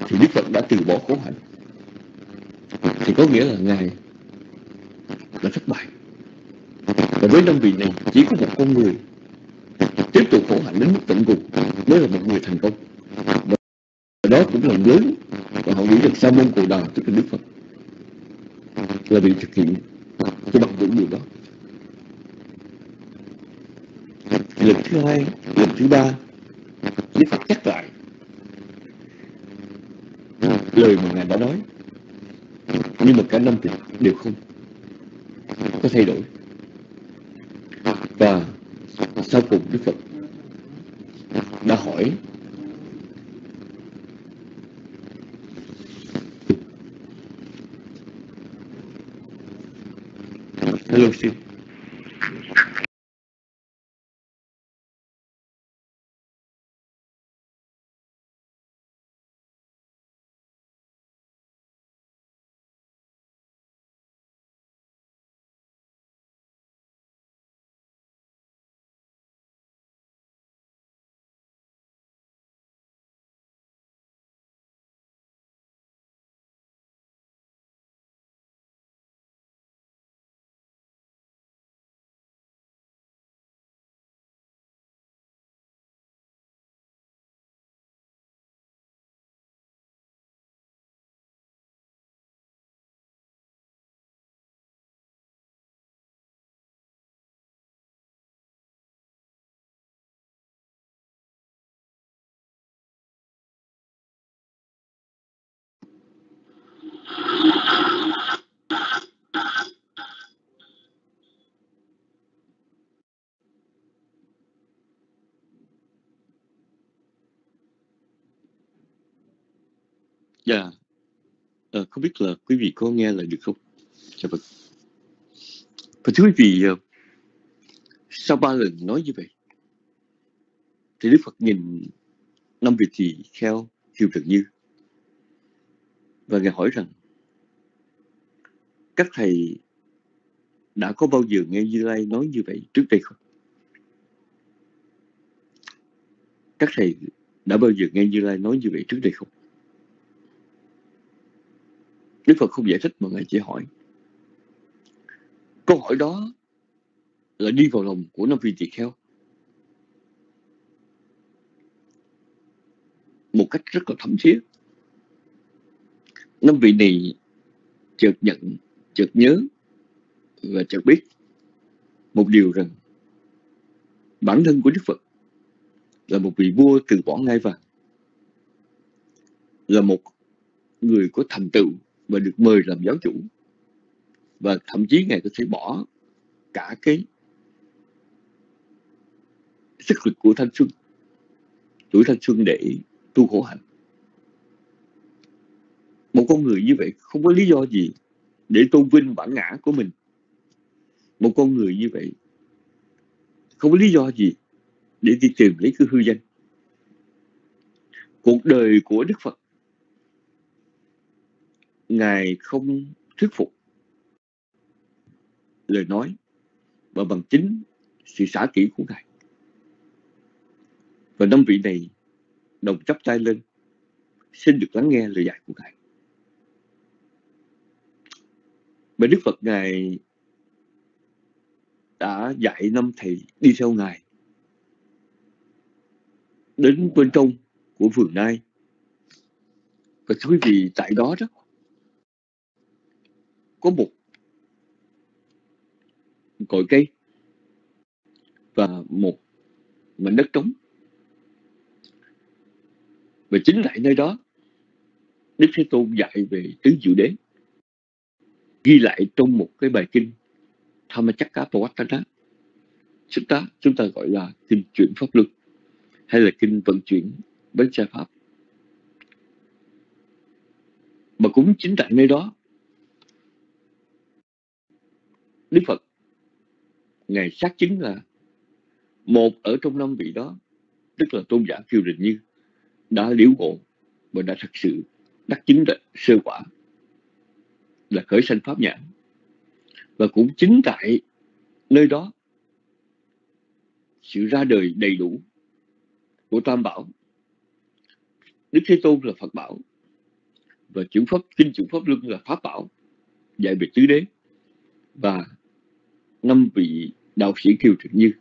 thì Đức Phật đã từ bỏ khổ hạnh thì có nghĩa là Ngài đã thất bại. Và với năm vị này, chỉ có một con người tiếp tục khổ hạnh đến mức tận cùng. Mới là một người thành công. Và đó cũng là lớn. Và họ nghĩ rằng sa môn cổ đào, tức là Đức Phật, là vị thực hiện cái bằng vững điều đó. Lần thứ hai, lần thứ ba, Đức Phật nhắc lại lời mà ngài đã nói nhưng mà cả năm thì đều không có thay đổi và sau cùng đức phật đã hỏi hello Steve. Dạ Ờ, không biết là quý vị có nghe lại được không dạ vâng và thưa quý vị ờ, sau ba lần nói như vậy thì Đức Phật nhìn năm vị tỳ kheo Kiều Trần Như và ngài hỏi rằng các thầy đã có bao giờ nghe Như Lai nói như vậy trước đây không? Các thầy đã bao giờ nghe Như Lai nói như vậy trước đây không? Đức Phật không giải thích mà Ngài chỉ hỏi. Câu hỏi đó là đi vào lòng của năm vị tỳ kheo một cách rất là thấm thiết. Năm vị này chợt nhận, chợt nhớ và chợt biết một điều rằng bản thân của Đức Phật là một vị vua từ bỏ ngai vàng là một người có thành tựu và được mời làm giáo chủ. Và thậm chí ngài có thể bỏ cả cái sức lực của thanh xuân, tuổi thanh xuân để tu khổ hạnh. Một con người như vậy không có lý do gì để tôn vinh bản ngã của mình. Một con người như vậy không có lý do gì để đi tìm lấy cái hư danh. Cuộc đời của đức phật ngài không thuyết phục lời nói và bằng chính sự xả kỹ của ngài. Và năm vị này đồng chắp tay lên, xin được lắng nghe lời dạy của ngài. Bởi đức phật ngài đã dạy năm thầy đi theo ngài đến bên trong của vườn nai. Và thưa quý vị, tại đó đó có một cội cây và một mảnh đất trống. Và chính tại nơi đó, Đức Thế Tôn dạy về tứ diệu đế, ghi lại trong một cái bài kinh Dhammacakkappavattana chúng ta chúng ta gọi là kinh chuyển pháp luân, hay là kinh vận chuyển bến xe pháp. Mà cũng chính tại nơi đó Đức Phật. Ngài xác chứng là một ở trong năm vị đó, tức là tôn giả Kiều Đình Như, đã liễu ngộ và đã thật sự đắc chứng là sơ quả, là khởi sanh pháp nhãn. Và cũng chính tại nơi đó, sự ra đời đầy đủ của tam bảo, đức thế tôn là phật bảo và chữ pháp, kinh chữ pháp luân là pháp bảo, dạy về tứ đế. Và năm vị đạo sĩ kiều trực như.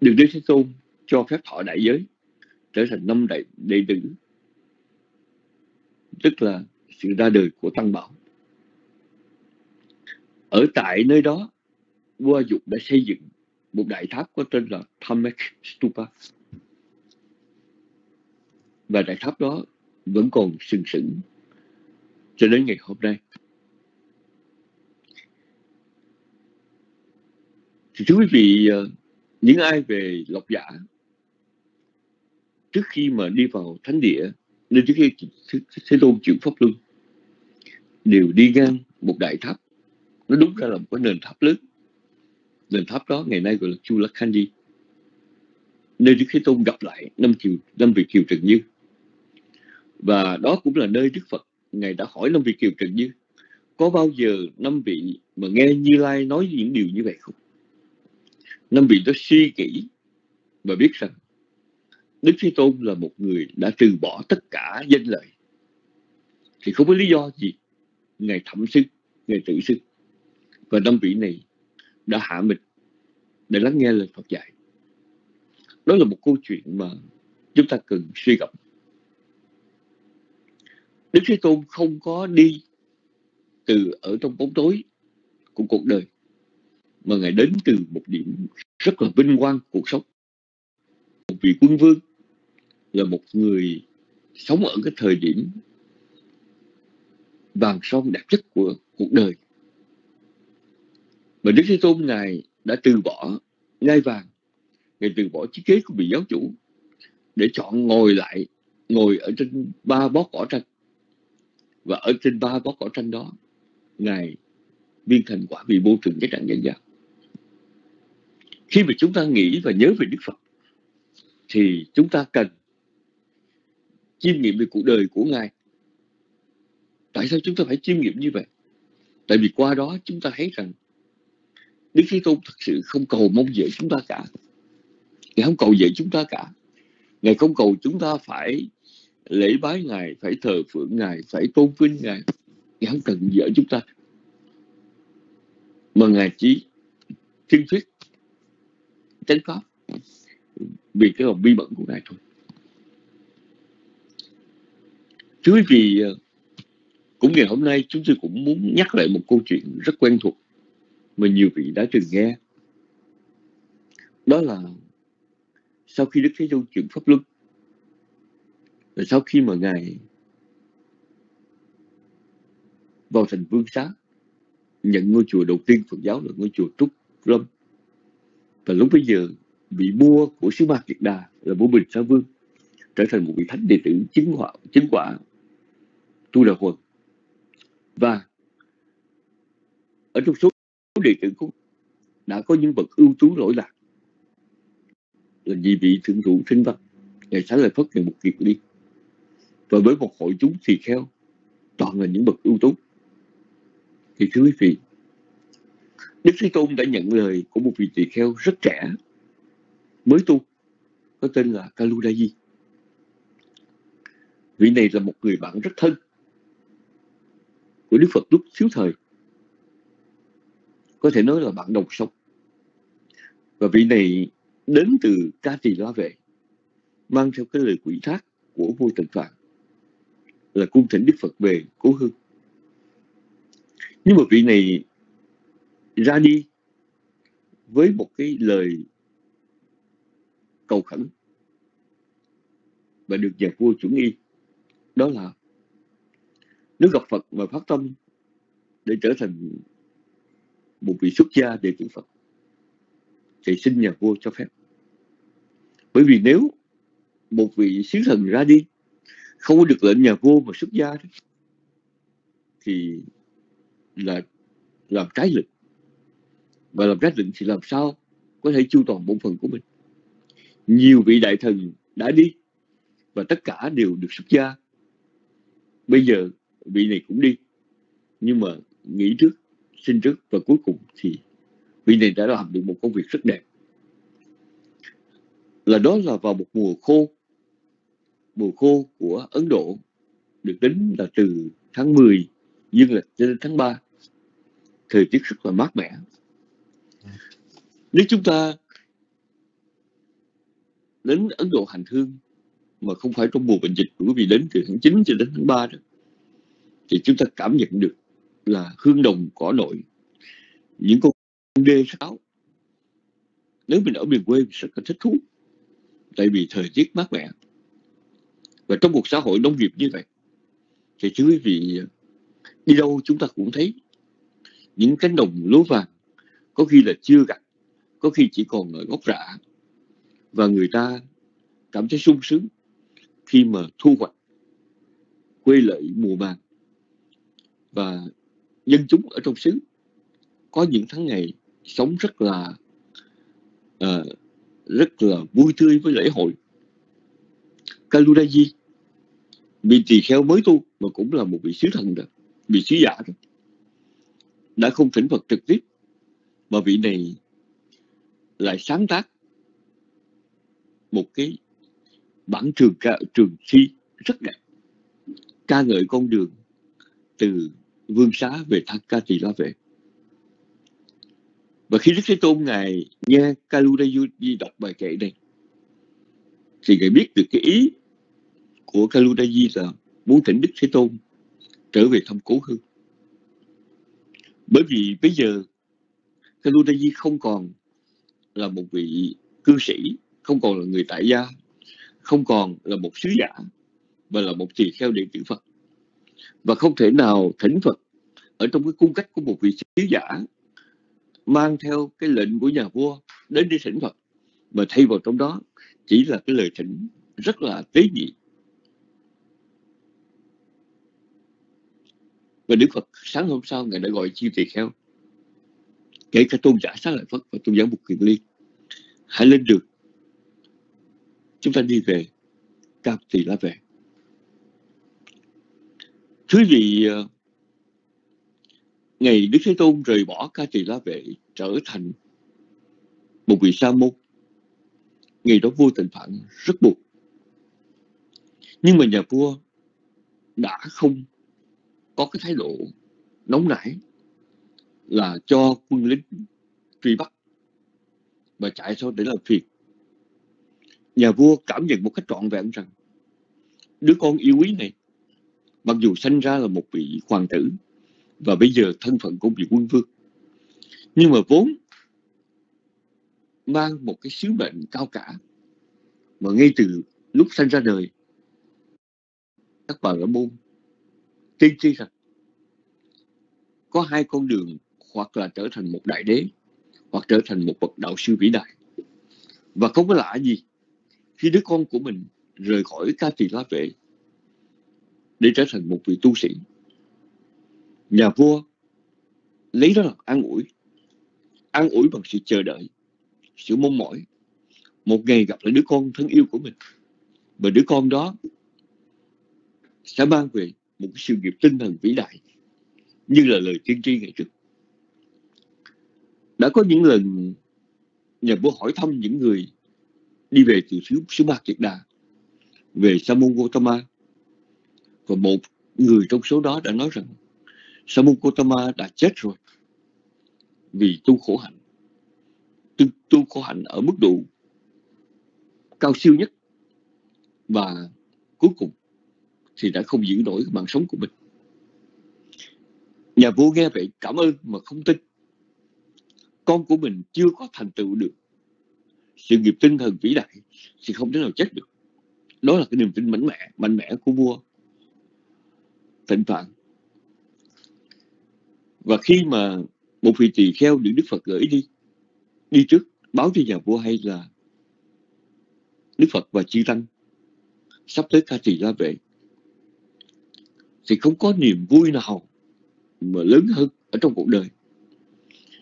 Được đức thế tôn cho phép thọ đại giới, trở thành năm đại đệ tử, tức là sự ra đời của tăng bảo. Ở tại nơi đó vua dục đã xây dựng một đại tháp có tên là Thamek Stupa. Và đại tháp đó vẫn còn sừng sững cho đến ngày hôm nay. Thì thưa quý vị ờ, những ai về lộc giả trước khi mà đi vào thánh địa, nên trước khi thế tôn chuyển pháp luân, đều đi ngang một đại tháp. Nó đúng ra là một cái nền tháp lớn. Nền tháp đó ngày nay gọi là Chulakhandi nơi Đức Thế Tôn gặp lại năm kiều năm vị kiều Trần Như. Và đó cũng là nơi Đức Phật, ngài đã hỏi năm vị kiều Trần Như, có bao giờ năm vị mà nghe Như Lai nói những điều như vậy không? Năm vị đó suy nghĩ và biết rằng Đức Thế Tôn là một người đã từ bỏ tất cả danh lợi. Thì không có lý do gì ngài thẩm sức ngài tự sức và năm vị này đã hạ mình để lắng nghe lời Phật dạy. Đó là một câu chuyện mà chúng ta cần suy gẫm. Đức Thế Tôn không có đi từ ở trong bóng tối của cuộc đời mà ngài đến từ một điểm rất là vinh quang cuộc sống. Một vị quân vương là một người sống ở cái thời điểm vàng son đẹp nhất của cuộc đời. Mà Đức Thế Tôn Ngài đã từ bỏ ngai vàng, Ngài từ bỏ chiếc ghế của vị giáo chủ để chọn ngồi lại, ngồi ở trên ba bó cỏ tranh. Và ở trên ba bó cỏ tranh đó, Ngài viên thành quả vị vô trường cái trạng nhân gian khi mà chúng ta nghĩ và nhớ về Đức Phật thì chúng ta cần chiêm nghiệm về cuộc đời của Ngài. Tại sao chúng ta phải chiêm nghiệm như vậy? Tại vì qua đó chúng ta thấy rằng Đức Thế Tôn thực sự không cầu mong dễ chúng ta cả. Ngài không cầu dễ chúng ta cả. Ngài không cầu chúng ta phải lễ bái Ngài, phải thờ phượng Ngài, phải tôn vinh Ngài. Ngài không cần dễ chúng ta. Mà Ngài chỉ thiên thuyết chánh pháp vì cái lòng bi bận của ngài thôi. Thưa quý vị ờ, cũng ngày hôm nay chúng tôi cũng muốn nhắc lại một câu chuyện rất quen thuộc mà nhiều vị đã từng nghe. Đó là sau khi đức thế tôn chuyển pháp luân, và sau khi mà ngài vào thành vương xá, nhận ngôi chùa đầu tiên phật giáo là ngôi chùa trúc lâm và lúc bây giờ, vị vua của xứ Ma Kiệt Đà là vua Bình Sa Vương trở thành một vị thánh đệ tử chính quả chính quả tu đà quần và ở trong số đệ tử cũng đã có những bậc ưu tú lỗi lạc là vì vị thượng thủ sinh văn, ngày sáng lại phất ngày một kiệt đi. Và với một hội chúng thì kheo, toàn là những bậc ưu tú. Thì thưa quý vị Đức Thế Tôn đã nhận lời của một vị tỳ kheo rất trẻ, mới tu, có tên là Kaludayi. Vị này là một người bạn rất thân của Đức Phật lúc thiếu thời. Có thể nói là bạn đồng sống. Và vị này đến từ Ca Tỳ La Vệ, mang theo cái lời quỷ thác của vua Tịnh Phạn, là cung thỉnh Đức Phật về cố hương. Nhưng mà vị này ra đi với một cái lời cầu khẩn và được nhà vua chuẩn y. Đó là nếu gặp Phật và phát tâm để trở thành một vị xuất gia để tử Phật thì xin nhà vua cho phép. Bởi vì nếu một vị sứ thần ra đi không được lệnh nhà vua mà xuất gia đó, thì là làm trái lực và làm trách định thì làm sao có thể chu toàn bổn phận của mình? Nhiều vị đại thần đã đi và tất cả đều được xuất gia. Bây giờ vị này cũng đi, nhưng mà nghĩ trước, xin trước và cuối cùng thì vị này đã làm được một công việc rất đẹp. Là đó là vào một mùa khô. Mùa khô của Ấn Độ được tính là từ tháng 10 dương lịch đến tháng 3 thời tiết rất là mát mẻ nếu chúng ta đến Ấn Độ hành hương mà không phải trong mùa bệnh dịch, bởi vì đến từ tháng 9 cho đến tháng 3 đó, thì chúng ta cảm nhận được là hương đồng cỏ nội. Những con đê sáo nếu mình ở miền quê mình rất là thích thú, tại vì thời tiết mát mẻ. Và trong một xã hội nông nghiệp như vậy, thì thưa quý vị, đi đâu chúng ta cũng thấy những cánh đồng lúa vàng có khi là chưa gặt có khi chỉ còn ở gốc rạ và người ta cảm thấy sung sướng khi mà thu hoạch quê lợi mùa màng. Và dân chúng ở trong xứ có những tháng ngày sống rất là uh, rất là vui tươi với lễ hội. Kaludaji vị tỳ kheo mới tu mà cũng là một vị sứ thần đó vị sứ giả đó đã không thỉnh Phật trực tiếp. Mà vị này lại sáng tác một cái bản trường ca, trường thi rất đẹp. Ca ngợi con đường từ vương xá về thác ca tỳ la vệ. Và khi đức thế tôn ngài nghe kaludaji đọc bài kệ này, thì ngài biết được cái ý của Kaludayu là muốn thỉnh đức thế tôn trở về thăm cố hương. Bởi vì bây giờ Kaludayu không còn là một vị cư sĩ, không còn là người tại gia, không còn là một sứ giả và là một tỳ kheo đệ tử Phật. Và không thể nào thỉnh Phật ở trong cái cung cách của một vị sứ giả mang theo cái lệnh của nhà vua đến đi thỉnh Phật, mà thay vào trong đó chỉ là cái lời thỉnh rất là tế nhị. Và Đức Phật sáng hôm sau ngài đã gọi chi tỳ kheo, kể cả tôn giả sáng lợi Phật và tôn giả Bục Kiền Liên hãy lên được chúng ta đi về. Cam Tỳ La về. Thưa vị ờ, ngày Đức Thế Tôn rời bỏ Ca Tỳ La Vệ trở thành một vị sa môn. Ngày đó vua tình phạn rất buồn. Nhưng mà nhà vua đã không có cái thái độ nóng nảy là cho quân lính truy bắt và chạy sau để làm phiền. Nhà vua cảm nhận một cách trọn vẹn rằng, đứa con yêu quý này mặc dù sinh ra là một vị hoàng tử và bây giờ thân phận cũng vị quân vương, nhưng mà vốn mang một cái sứ mệnh cao cả. Mà ngay từ lúc sinh ra đời, các bà ở môn tiên tri rằng, có hai con đường hoặc là trở thành một đại đế hoặc trở thành một bậc đạo sư vĩ đại. Và không có lạ gì, khi đứa con của mình rời khỏi ca trì lá vệ để trở thành một vị tu sĩ, nhà vua lấy đó là an ủi an ủi bằng sự chờ đợi, sự mong mỏi. Một ngày gặp lại đứa con thân yêu của mình, và đứa con đó sẽ mang về một sự nghiệp tinh thần vĩ đại như là lời tiên tri ngày trước đã có những lần nhà vua hỏi thăm những người đi về từ xứ, xứ Ba Kiệt Đà về Sa môn Gotama và một người trong số đó đã nói rằng Sa môn Gotama đã chết rồi vì tu khổ hạnh. Tu, tu khổ hạnh ở mức độ cao siêu nhất. Và cuối cùng thì đã không giữ nổi mạng sống của mình. Nhà vua nghe vậy cảm ơn mà không tin con của mình chưa có thành tựu được. Sự nghiệp tinh thần vĩ đại thì không thể nào chết được. Đó là cái niềm tin mạnh mẽ mạnh mẽ của vua. Thịnh phạn và khi mà một vị tỳ kheo được đức phật gửi đi đi trước, báo cho nhà vua hay là đức phật và chư tăng, sắp tới ca tỳ la vệ, thì không có niềm vui nào mà lớn hơn ở trong cuộc đời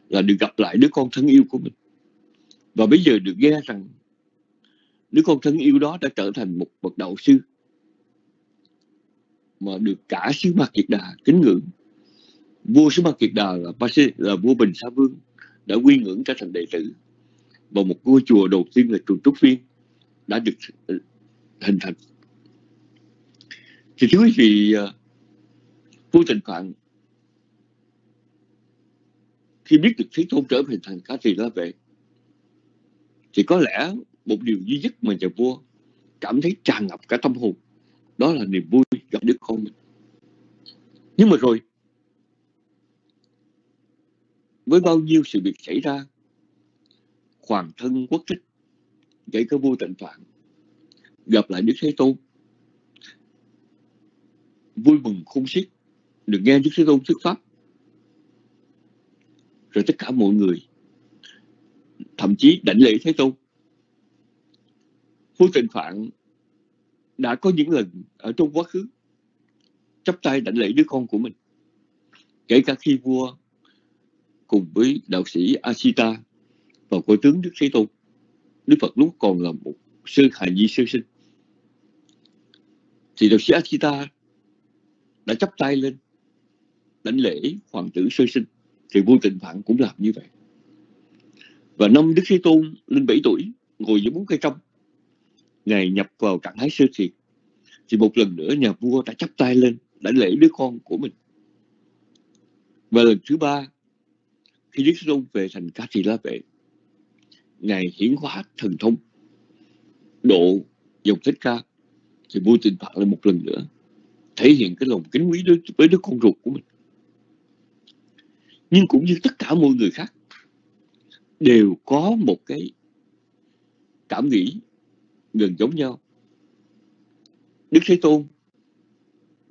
là được gặp lại đứa con thân yêu của mình. Và bây giờ được nghe rằng đứa con thân yêu đó đã trở thành một bậc đạo sư mà được cả sứ mạc kiệt đà kính ngưỡng. Vua sứ mạc kiệt đà là là vua bình sa vương đã quy ngưỡng trở thành đệ tử. Và một ngôi chùa đầu tiên là chùa trúc Viên đã được hình thành. Thì thưa quý vị à, ờ, vua tình phạn khi biết được Thế Tôn trở thành thành Cá thì La Vệ, thì có lẽ một điều duy nhất mà nhà vua cảm thấy tràn ngập cả tâm hồn, đó là niềm vui gặp đứa con mình nhưng mà rồi, với bao nhiêu sự việc xảy ra, hoàng thân quốc thích kể cả vua tịnh phạn gặp lại đức thế tôn, vui mừng khôn xiết được nghe đức thế tôn thuyết pháp rồi tất cả mọi người, thậm chí đảnh lễ thế tôn vua tịnh phạn đã có những lần ở trong quá khứ chắp tay đảnh lễ đứa con của mình, kể cả khi vua cùng với đạo sĩ Asita và của tướng Đức Thế Tôn. Đức Phật lúc còn là một sư hài nhi sơ sinh. Thì đạo sĩ Asita đã chấp tay lên đảnh lễ hoàng tử sơ sinh. Thì vua tịnh phạn cũng làm như vậy. Và năm Đức Thế Tôn lên 7 tuổi, ngồi dưới bốn cây trong. Ngài nhập vào trạng thái sơ thiệt. Thì một lần nữa nhà vua đã chấp tay lên đã lễ đứa con của mình. Và lần thứ ba, khi Đức Thế Tôn về thành Cá Trì La Vệ, Ngài hiển hóa thần thông, độ dòng thích ca, thì vua Tịnh Phạn lên một lần nữa, thể hiện cái lòng kính quý đối với đứa con ruột của mình. Nhưng cũng như tất cả mọi người khác, đều có một cái cảm nghĩ gần giống nhau. Đức Thế Tôn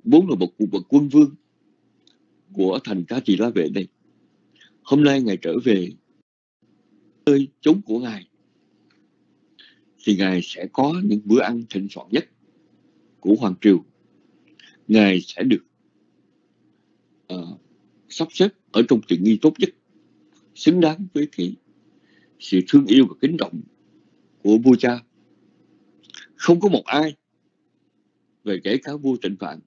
vốn là một bậc quân vương của thành ca Trì La Vệ này. Hôm nay Ngài trở về nơi chốn của Ngài thì Ngài sẽ có những bữa ăn thịnh soạn nhất của Hoàng Triều. Ngài sẽ được uh, sắp xếp ở trong tiện nghi tốt nhất, xứng đáng với cái sự thương yêu và kính trọng của vua cha. Không có một ai về kể cả vua Trịnh Phạn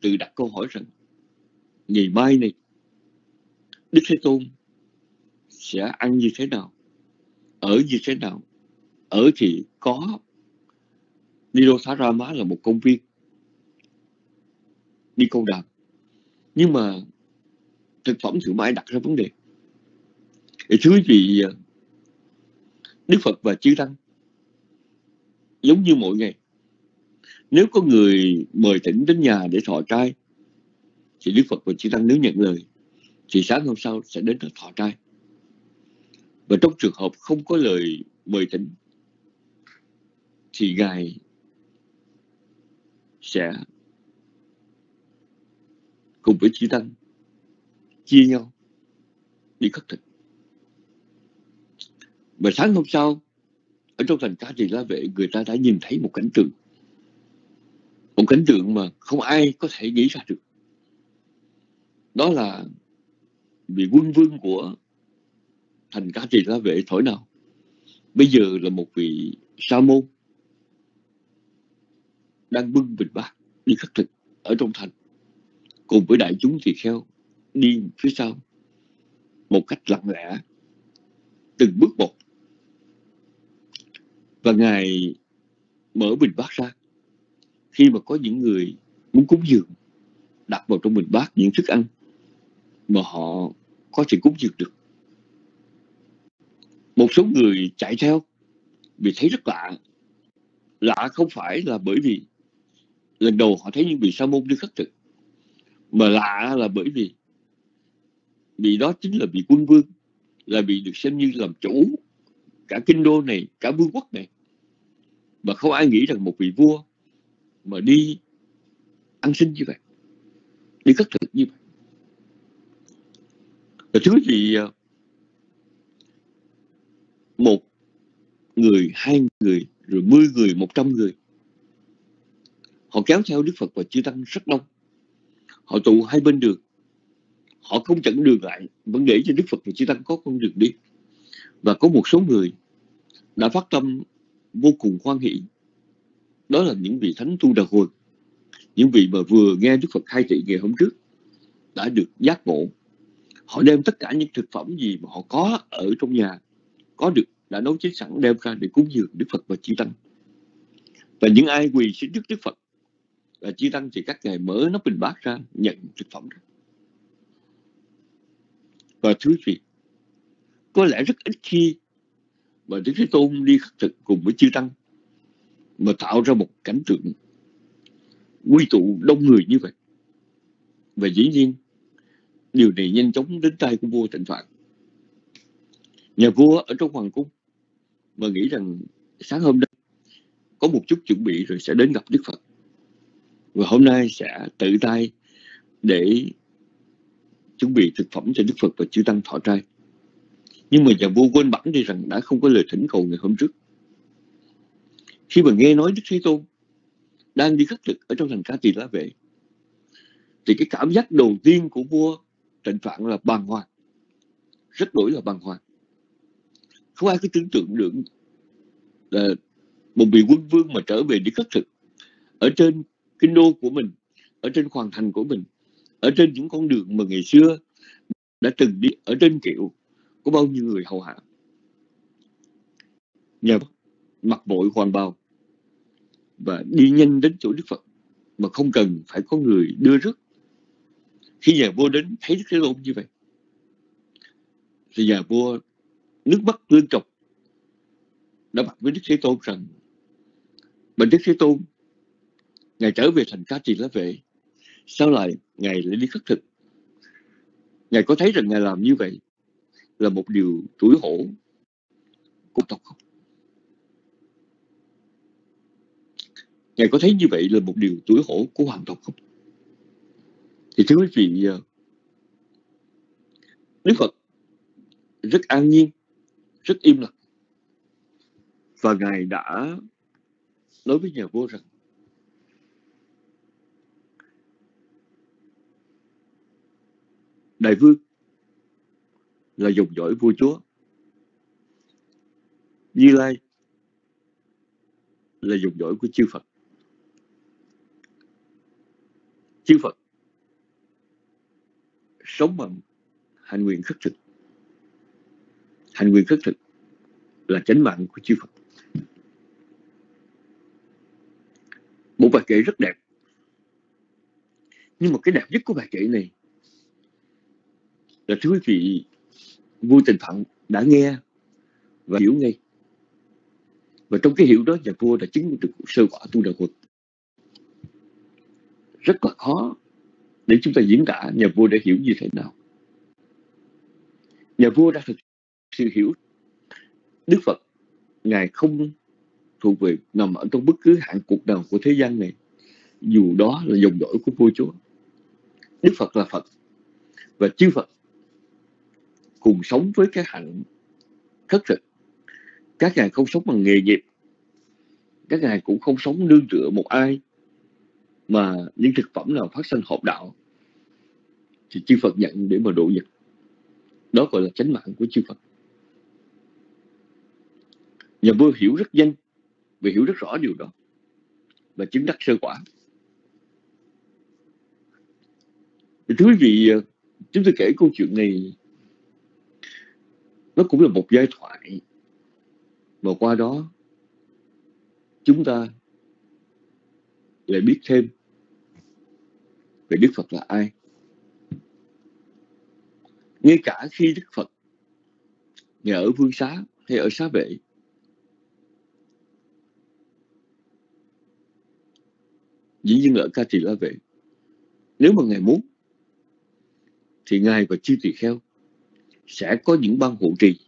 tự đặt câu hỏi rằng, ngày mai này, Đức Thế Tôn sẽ ăn như thế nào, ở như thế nào ở thì có đi đô Thá Ra Má là một công viên đi câu đạp nhưng mà thực phẩm thì mãi đặt ra vấn đề. Thì thưa quý vị Đức Phật và Chư Tăng, giống như mỗi ngày, nếu có người mời tỉnh đến nhà để thọ trai, thì Đức Phật và Chư Tăng nếu nhận lời, thì sáng hôm sau sẽ đến thọ trai. Và trong trường hợp không có lời mời tỉnh, thì ngài sẽ cùng với chư tăng chia nhau đi khất thực. Và sáng hôm sau, ở trong thành cá trì la vệ người ta đã nhìn thấy một cảnh tượng. Một cảnh tượng mà không ai có thể nghĩ ra được. Đó là vị quân vương của thành cá trì la vệ thổi nào. Bây giờ là một vị sa môn đang bưng bình bát đi khất thực ở trong thành. Cùng với đại chúng tỳ kheo đi phía sau một cách lặng lẽ, từng bước một. Và ngài mở bình bát ra. Khi mà có những người muốn cúng dường, đặt vào trong bình bát những thức ăn mà họ có thể cúng dường được. Một số người chạy theo vì thấy rất lạ. Lạ không phải là bởi vì lần đầu họ thấy những vị sa môn đi khất thực, mà lạ là bởi vì vì đó chính là vị quân vương, là vị được xem như làm chủ cả kinh đô này, cả vương quốc này. Mà không ai nghĩ rằng một vị vua mà đi ăn xin như vậy, đi cất thực như vậy. Và thứ gì à, một người, hai người, rồi mười người, một trăm người, họ kéo theo đức phật và chư tăng rất đông. Họ tụ hai bên đường họ không chặn đường lại, vẫn để cho đức phật và chư tăng có con đường đi và có một số người đã phát tâm vô cùng hoan hỷ đó là những vị thánh tu đà hồi, những vị mà vừa nghe đức phật khai thị ngày hôm trước đã được giác ngộ họ đem tất cả những thực phẩm gì mà họ có ở trong nhà, có được, đã nấu chín sẵn đem ra để cúng dường Đức Phật và Chi Tăng. Và những ai quỳ xin trước Đức Phật và Chi Tăng thì các ngài mở nắp bình bát ra nhận thực phẩm đó. Và thứ gì có lẽ rất ít khi mà Đức Thế Tôn đi khất thực cùng với Chư Tăng mà tạo ra một cảnh tượng quy tụ đông người như vậy. Và dĩ nhiên, điều này nhanh chóng đến tay của vua Tịnh Phạn. Nhà vua ở trong hoàng cung mà nghĩ rằng sáng hôm nay có một chút chuẩn bị rồi sẽ đến gặp Đức Phật. Và hôm nay sẽ tự tay để chuẩn bị thực phẩm cho Đức Phật và chư Tăng thọ trai. Nhưng mà nhà vua quên bẵng đi rằng đã không có lời thỉnh cầu ngày hôm trước. Khi mà nghe nói Đức Thế Tôn đang đi khất thực ở trong thành ca Tỳ Lá Vệ, thì cái cảm giác đầu tiên của vua Trịnh Phạn là bàng hoàng. rất đổi là bàng hoàng không ai có tưởng tượng được là một vị quân vương mà trở về đi khất thực ở trên kinh đô của mình ở trên hoàng thành của mình ở trên những con đường mà ngày xưa đã từng đi, ở trên kiệu có bao nhiêu người hầu hạ? Nhờ mặc bội hoàng bào và đi nhanh đến chỗ Đức Phật mà không cần phải có người đưa rước. Khi nhà vua đến, thấy Đức Thế Tôn như vậy, thì nhà vua nước mắt lương trọc đã mặt với Đức Thế Tôn rằng Bạch Đức Thế Tôn, Ngài trở về thành ca trì lá vệ Sao lại Ngài lại đi khất thực? Ngài có thấy rằng Ngài làm như vậy Là một điều tuổi hổ? Của tộc không? Ngài có thấy như vậy là một điều tuổi hổ của hoàng tộc không? Thì thưa quý vị à, Đức Phật rất an nhiên, Rất im lặng. Và Ngài đã nói với nhà vua rằng Đại vương, là dòng dõi vua chúa. Như Lai, là dòng dõi của chư Phật. Chư Phật sống bằng hành nguyện khất thực. Hành nguyện khất thực là chánh mạng của chư Phật. Một bài kệ rất đẹp. Nhưng mà cái đẹp nhất của bài kệ này là thưa quý vị, vua tình phận đã nghe và hiểu ngay. Và trong cái hiểu đó, nhà vua đã chứng được sơ quả tu đạo Phật. Rất là khó để chúng ta diễn tả nhà vua đã hiểu như thế nào. Nhà vua đã thực sự hiểu Đức Phật, ngài không thuộc về, nằm ở trong bất cứ hạng cuộc nào của thế gian này. Dù đó là dòng dõi của vua chúa. Đức Phật là Phật và chư Phật cùng sống với cái hạnh thất thực. Các ngài không sống bằng nghề nghiệp. Các ngài cũng không sống nương tựa một ai, mà những thực phẩm nào phát sinh hợp đạo thì chư Phật nhận để mà độ nhật đó gọi là chánh mạng của chư Phật. Nhà vua hiểu rất nhanh và hiểu rất rõ điều đó và chứng đắc sơ quả. Thì thưa quý vị ờ, chúng tôi kể câu chuyện này nó cũng là một giai thoại mà qua đó, chúng ta lại biết thêm về Đức Phật là ai. Ngay cả khi Đức Phật nhà ở vương xá hay ở xá vệ, dĩ nhiên là ở ca trì la vệ, nếu mà ngài muốn, thì ngài và chư tỳ kheo sẽ có những ban hộ trì.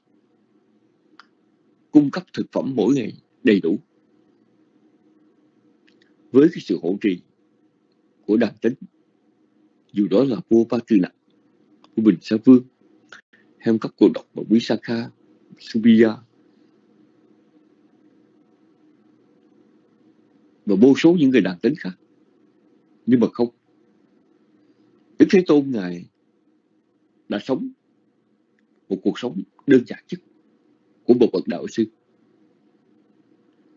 Cung cấp thực phẩm mỗi ngày đầy đủ. Với cái sự hộ trì của đàn tính, dù đó là vua ba tư nặng của bình sa vương hay các cô độc và quý sa kha, subiya, và vô số những người đàn tính khác. Nhưng mà không. Đức Thế Tôn Ngài đã sống một cuộc sống đơn giản nhất của một bậc đạo sư.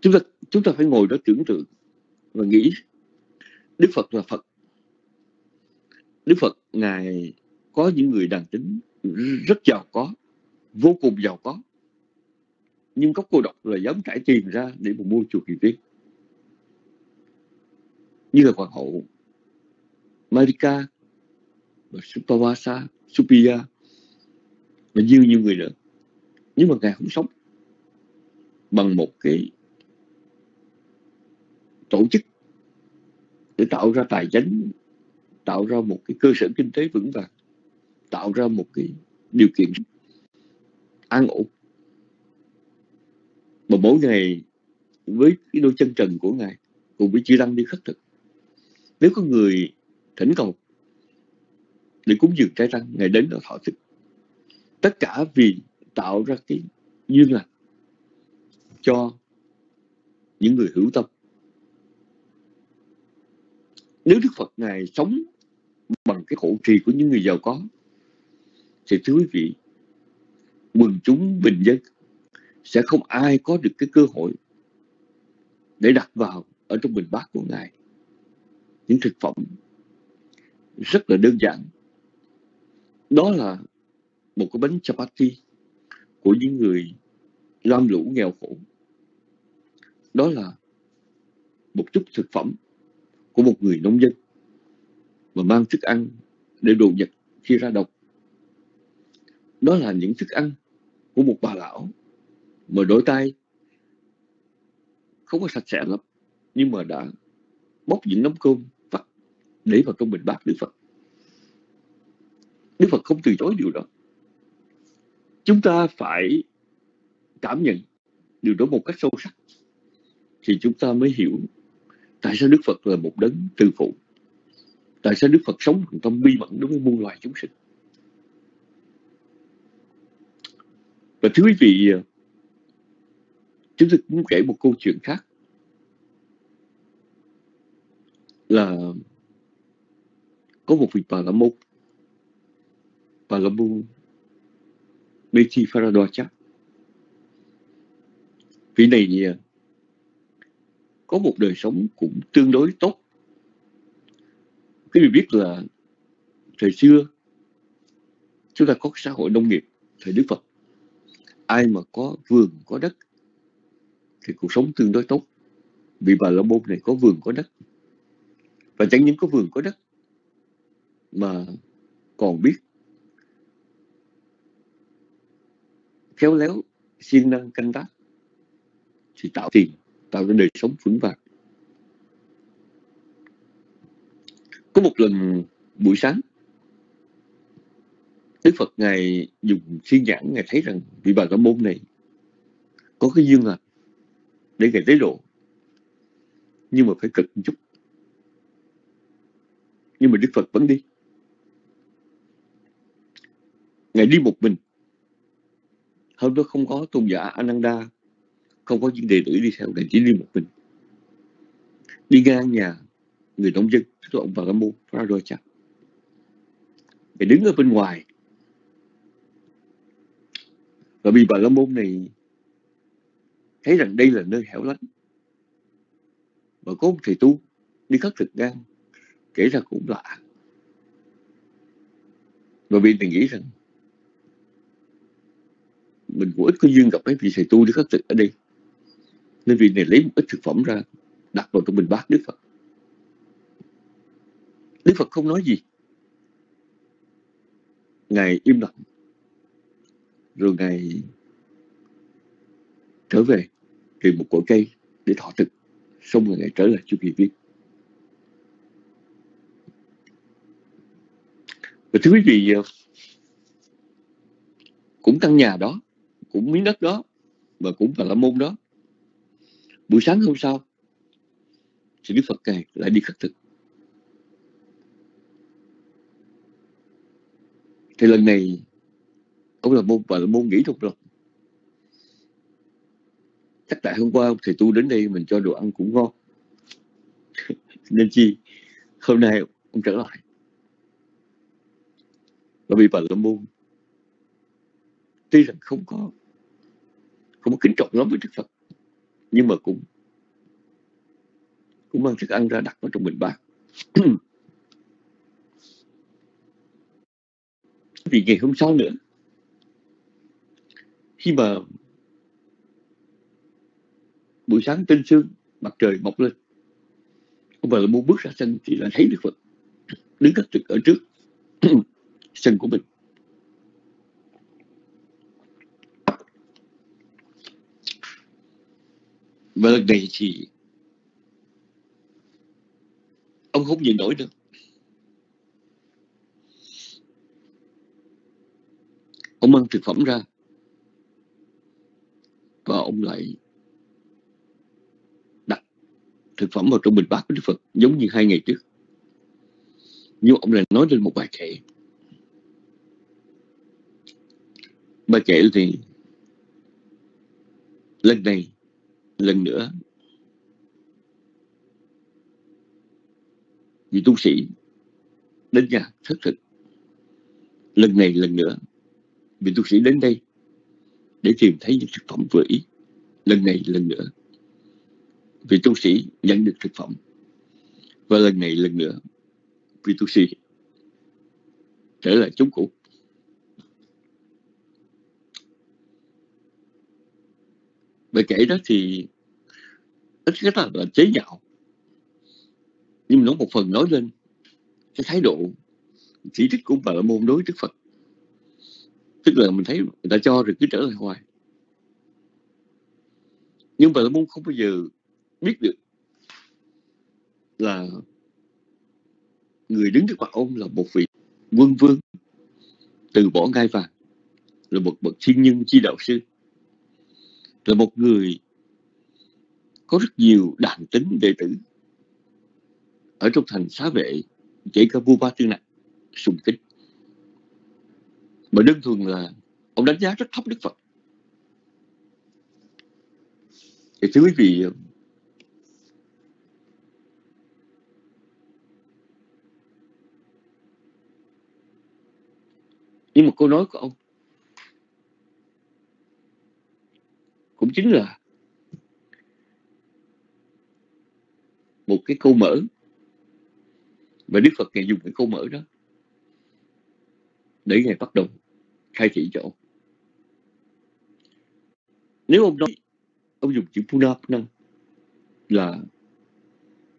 Chúng ta chúng ta phải ngồi đó tưởng tượng và nghĩ Đức Phật là Phật. Đức Phật ngài có những người đàn tính rất giàu có vô cùng giàu có nhưng có cô độc là dám trải tiền ra để mà mua chùa kỳ viên như là hoàng hậu Marika và Supavasa, Supiya và nhiều nhiều người nữa. Nhưng mà ngài không sống bằng một cái tổ chức để tạo ra tài chính, tạo ra một cái cơ sở kinh tế vững vàng, tạo ra một cái điều kiện an ổn, mà mỗi ngày với cái đôi chân trần của ngài cùng với chư đăng đi khất thực, nếu có người thỉnh cầu để cúng dường trái răng ngài đến đó thọ thực tất cả vì tạo ra cái duyên lành cho những người hữu tâm. Nếu Đức Phật Ngài sống bằng cái hộ trì của những người giàu có, thì thưa quý vị, quần chúng bình dân sẽ không ai có được cái cơ hội để đặt vào ở trong bình bát của ngài. Những thực phẩm rất là đơn giản. Đó là một cái bánh chapati của những người lam lũ nghèo khổ. Đó là một chút thực phẩm của một người nông dân mà mang thức ăn để đồ nhật khi ra đồng. Đó là những thức ăn của một bà lão mà đôi tay không có sạch sẽ lắm, nhưng mà đã bóc những nấm cơm vắt để vào trong bình bát Đức Phật. Đức Phật không từ chối điều đó chúng ta phải cảm nhận điều đó một cách sâu sắc thì chúng ta mới hiểu tại sao Đức Phật là một đấng từ phụ. Tại sao Đức Phật sống bằng tâm bi mẫn đối với muôn loài chúng sinh? Và thưa quý vị, chúng tôi cũng kể một câu chuyện khác là có một vị bà la môn. Bà la môn Mechi Pharadocha vị này có một đời sống cũng tương đối tốt. Quý vị biết là thời xưa, chúng ta có xã hội nông nghiệp, thời Đức Phật. Ai mà có vườn, có đất, thì cuộc sống tương đối tốt. Vì bà la môn này có vườn, có đất. Và chẳng những có vườn, có đất, mà còn biết khéo léo, siêng năng canh tác thì tạo tiền, tạo ra đời sống vững vàng. Có một lần buổi sáng, Đức Phật Ngài dùng siêng nhãn, Ngài thấy rằng vị bà la môn này có cái duyên lành để Ngài tế độ, nhưng mà phải cực một chút nhưng mà Đức Phật vẫn đi. Ngài đi một mình hôm đó không có tôn giả Ananda, không có những đệ tử đi theo để chỉ đi một mình. Đi ngang nhà người nông dân tức là ông Bà Môn ra rồi chặt. Để đứng ở bên ngoài. Và vì Bà La Môn này thấy rằng đây là nơi hẻo lánh. Và có một thầy tu đi khất thực ngang, kể ra cũng lạ. Và vì mình nghĩ rằng mình cũng ít có duyên gặp mấy vị thầy tu đi khất thực ở đây. Nên vị này lấy một ít thực phẩm ra, đặt vào trong bình bát Đức Phật. Đức Phật không nói gì. Ngài im lặng. Rồi Ngài trở về, tìm một cội cây để thọ thực. Xong rồi Ngài trở lại chu kỳ viên. Và thưa quý vị ờ, cũng căn nhà đó cũng miếng đất đó và cũng là môn đó. Buổi sáng hôm sau, thì Đức Phật Ngài lại đi khất thực. Thì lần này, ông là môn và là môn nghĩ trong lòng. Chắc tại hôm qua thầy tu đến đây mình cho đồ ăn cũng ngon. Nên chi, hôm nay ông trở lại. Bởi vì bà la môn tuy rằng không có cũng kính trọng lắm với đức phật. Nhưng mà cũng cũng mang thức ăn ra đặt vào trong bình bát. Vì ngày hôm sau nữa, khi mà buổi sáng tinh sương, mặt trời mọc lên, ông bà là muốn bước ra sân thì là thấy đức phật đứng cất trực ở trước sân của mình. Và lần này thì ông không nhìn nổi được ông mang thực phẩm ra và ông lại đặt thực phẩm vào trong bình bát của Đức Phật, giống như hai ngày trước. Nhưng ông lại nói lên một bài kệ bài kệ thì lần này lần nữa. Vị tu sĩ đến nhà thất thực. Lần này lần nữa, vị tu sĩ đến đây để tìm thấy những thực phẩm vừa ý. Lần này lần nữa, vị tu sĩ nhận được thực phẩm. Và lần này lần nữa, vị tu sĩ trở lại chúng cũ. Về kể đó thì ít nhất là, là chế nhạo. Nhưng nó một phần nói lên cái thái độ chỉ trích của bà la môn đối với đức phật. Tức là mình thấy người ta cho rồi cứ trở lại hoài. Nhưng bà la môn không bao giờ biết được là người đứng trước mặt ông là một vị quân vương từ bỏ ngai vàng là một bậc thiên nhân chi đạo sư là một người có rất nhiều đàn tính đệ tử. Ở trong thành xá vệ, kể cả vua ba tư nặc sùng kính mà đơn thuần là ông đánh giá rất thấp đức phật. Thì thưa quý vị, nhưng mà câu nói của ông cũng chính là một cái câu mở. Và Đức Phật ngài dùng cái câu mở đó để ngài bắt đầu khai thị cho ông nếu ông nói, ông dùng chữ Punapnam là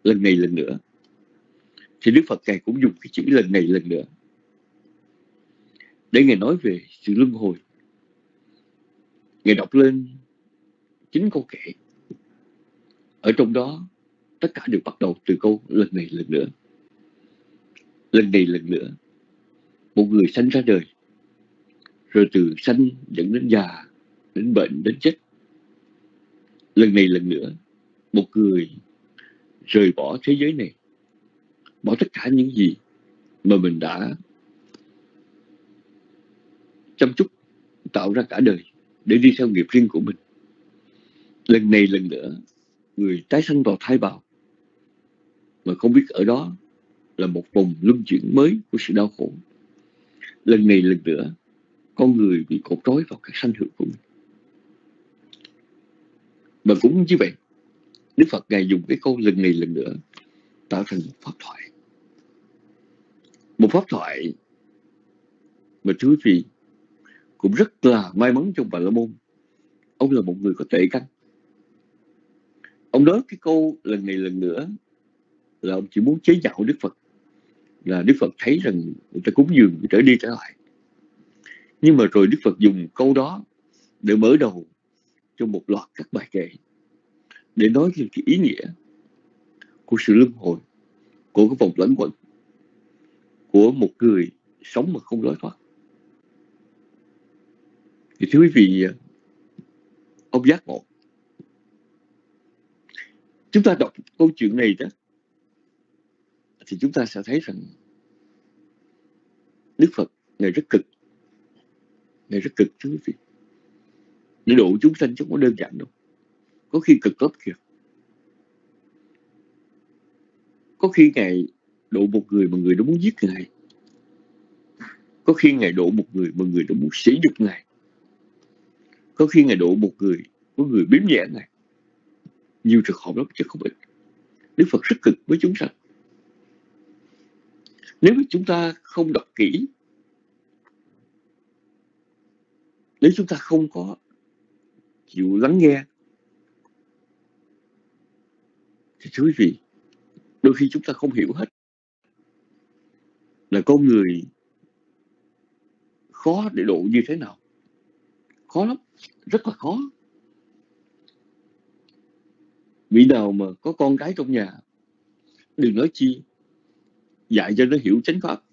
lần này lần nữa, thì Đức Phật ngài cũng dùng cái chữ lần này lần nữa để ngài nói về sự luân hồi. Ngài đọc lên chính câu kệ ở trong đó, tất cả đều bắt đầu từ câu lần này lần nữa. Lần này lần nữa, một người sanh ra đời, rồi từ sanh dẫn đến già, đến bệnh, đến chết. Lần này lần nữa, một người rời bỏ thế giới này, bỏ tất cả những gì mà mình đã chăm chút, tạo ra cả đời để đi theo nghiệp riêng của mình lần này lần nữa, người tái sanh vào thai bào. Mà không biết ở đó là một vòng luân chuyển mới của sự đau khổ. Lần này lần nữa, con người bị cột trói vào các sanh hữu của mình. Và cũng như vậy, Đức Phật Ngài dùng cái câu lần này lần nữa tạo thành một pháp thoại. Một pháp thoại mà thưa quý vị cũng rất là may mắn trong Bà La Môn. Ông là một người có tệ căn ông nói cái câu lần này lần nữa là ông chỉ muốn chế nhạo Đức Phật, là Đức Phật thấy rằng người ta cúng dường trở đi trở lại. Nhưng mà rồi Đức Phật dùng câu đó để mở đầu cho một loạt các bài kệ để nói về cái ý nghĩa của sự luân hồi, của cái vòng lẫn quẩn của một người sống mà không lối thoát. Thì thưa quý vị, ông giác ngộ chúng ta đọc câu chuyện này đó, thì chúng ta sẽ thấy rằng Đức Phật, Ngài rất cực. Ngài rất cực chứ quý vị. Để độ chúng sanh chứ không có đơn giản đâu. Có khi cực lắm kìa. Có khi Ngài độ một người mà người đó muốn giết Ngài. Có khi Ngài độ một người mà người đó muốn sỉ nhục Ngài. Có khi Ngài độ một người Có người biếm nhẹ Ngài. Nhiều trường hợp lắm, chứ không ít. Đức Phật rất cực với chúng sanh. Nếu chúng ta không đọc kỹ, nếu chúng ta không có chịu lắng nghe, thì thưa quý vị, đôi khi chúng ta không hiểu hết. Là con người khó để độ như thế nào? Khó lắm, rất là khó vị nào mà có con cái trong nhà, đừng nói chi, dạy cho nó hiểu chánh pháp.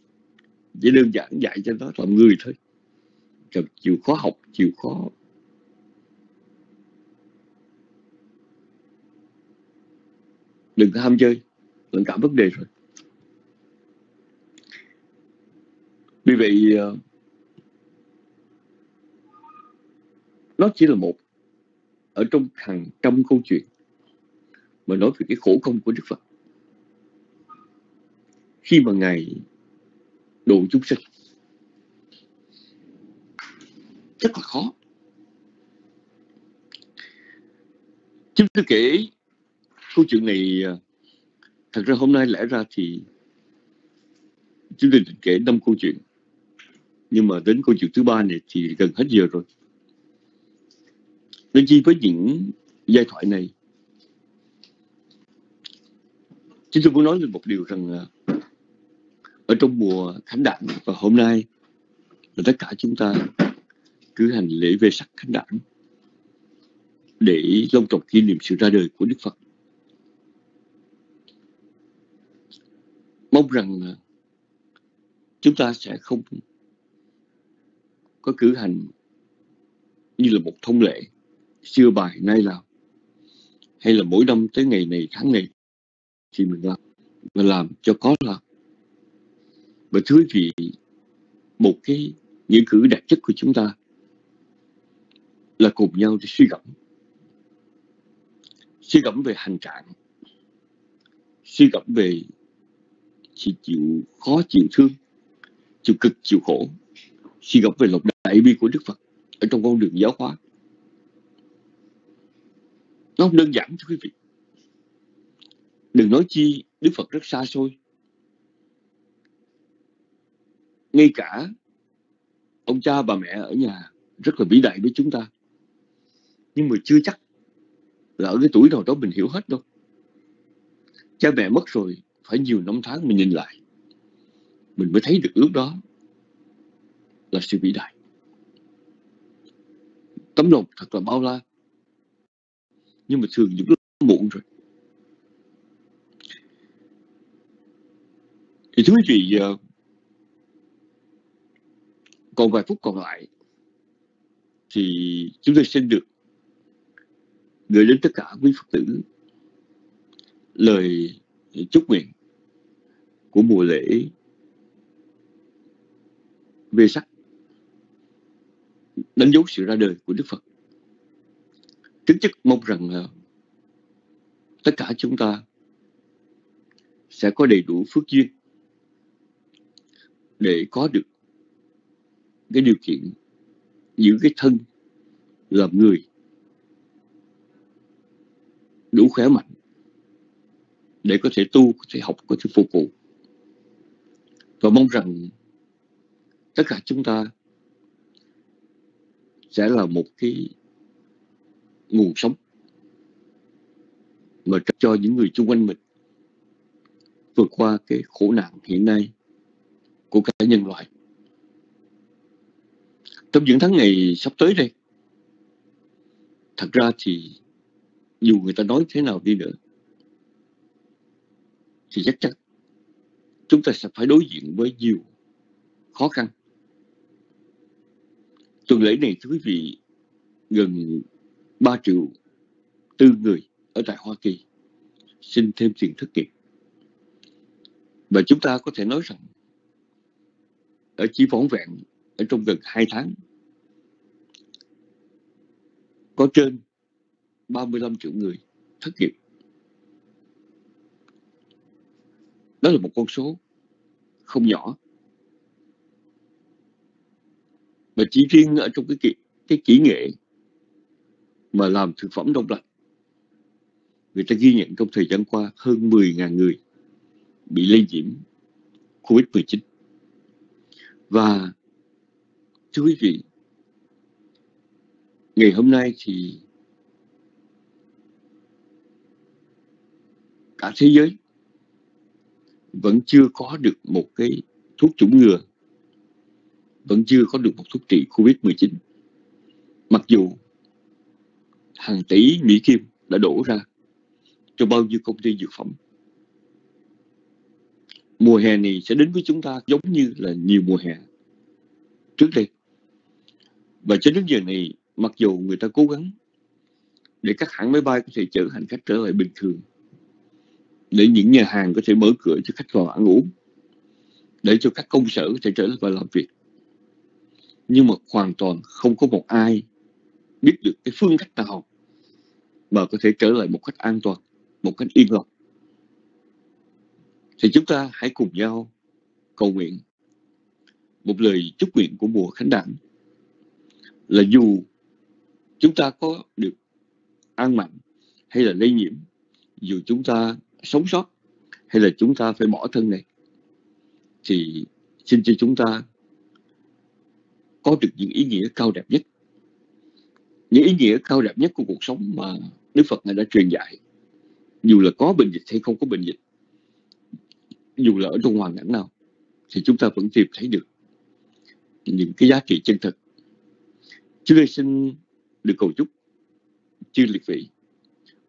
Chỉ đơn giản dạy cho nó làm người thôi. Còn chịu khó học, chịu khó. Đừng có ham chơi là cả vấn đề rồi. Vì vậy ờ, nó chỉ là một, ở trong hàng trăm câu chuyện mà nói về cái khổ công của Đức Phật. Khi mà Ngài độ chúng sinh, rất là khó. Chúng tôi kể câu chuyện này, à, thật ra hôm nay lẽ ra thì chúng tôi định kể năm câu chuyện. Nhưng mà đến câu chuyện thứ ba này thì gần hết giờ rồi. Nên chi với những giai thoại này chúng tôi muốn nói lên một điều rằng à, ở trong mùa khánh đản và hôm nay là tất cả chúng ta cử hành lễ về sắc khánh đản để long trọng kỷ niệm sự ra đời của Đức Phật. Mong rằng à, chúng ta sẽ không có cử hành như là một thông lệ xưa bài nay là, hay là mỗi năm tới ngày này, tháng này thì mình làm và làm cho có làm và thưa quý vị một cái nghĩa cử đặc chất của chúng ta là cùng nhau để suy gẫm. Suy gẫm về hành trạng suy gẫm về chịu, chịu khó chịu thương chịu cực chịu khổ suy gẫm về lòng đại bi của đức phật ở trong con đường giáo hóa. Nó không đơn giản thưa quý vị đừng nói chi, đức phật rất xa xôi. Ngay cả ông cha bà mẹ ở nhà rất là vĩ đại với chúng ta. Nhưng mà chưa chắc là ở cái tuổi nào đó mình hiểu hết đâu. Cha mẹ mất rồi, phải nhiều năm tháng mình nhìn lại. Mình mới thấy được lúc đó là sự vĩ đại. Tấm lòng thật là bao la. Nhưng mà thường những lúc muộn rồi. Thì thưa quý vị ờ, còn vài phút còn lại thì chúng tôi xin được gửi đến tất cả quý Phật tử lời chúc nguyện của mùa lễ về sắc đánh dấu sự ra đời của Đức Phật. Kính chức mong rằng ờ, tất cả chúng ta sẽ có đầy đủ phước duyên để có được cái điều kiện giữ cái thân làm người đủ khỏe mạnh để có thể tu, có thể học, có thể phục vụ. Và mong rằng tất cả chúng ta sẽ là một cái nguồn sống mà cho những người xung quanh mình vượt qua cái khổ nạn hiện nay của cả nhân loại. Trong những tháng ngày sắp tới đây, thật ra thì dù người ta nói thế nào đi nữa thì chắc chắn chúng ta sẽ phải đối diện với nhiều khó khăn tuần lễ này thưa quý vị gần 3 triệu tư người ở tại Hoa Kỳ xin thêm tiền thất nghiệp và chúng ta có thể nói rằng ở chỉ vỏn vẹn ở trong gần 2 tháng có trên 35 triệu người thất nghiệp. Đó là một con số không nhỏ. Và chỉ riêng ở trong cái kỹ, cái kỹ nghệ mà làm thực phẩm đông lạnh, người ta ghi nhận trong thời gian qua hơn 10.000 người bị lây nhiễm COVID-19. Và thưa quý vị, ngày hôm nay thì cả thế giới vẫn chưa có được một cái thuốc chủng ngừa vẫn chưa có được một thuốc trị Covid-19 mặc dù hàng tỷ Mỹ Kim đã đổ ra cho bao nhiêu công ty dược phẩm mùa hè này sẽ đến với chúng ta giống như là nhiều mùa hè trước đây. Và cho đến giờ này, mặc dù người ta cố gắng để các hãng máy bay có thể chở hành khách trở lại bình thường, để những nhà hàng có thể mở cửa cho khách vào ăn uống, để cho các công sở có thể trở lại và làm việc. Nhưng mà hoàn toàn không có một ai biết được cái phương cách nào mà có thể trở lại một cách an toàn, một cách yên lòng thì chúng ta hãy cùng nhau cầu nguyện. Một lời chúc nguyện của mùa khánh đản là dù chúng ta có được an mạnh hay là lây nhiễm, dù chúng ta sống sót hay là chúng ta phải bỏ thân này, thì xin cho chúng ta có được những ý nghĩa cao đẹp nhất. Những ý nghĩa cao đẹp nhất của cuộc sống mà Đức Phật này đã truyền dạy. Dù là có bệnh dịch hay không có bệnh dịch dù là ở trong hoàn cảnh nào, thì chúng ta vẫn tìm thấy được những cái giá trị chân thực. Chúng tôi xin được cầu chúc chư liệt vị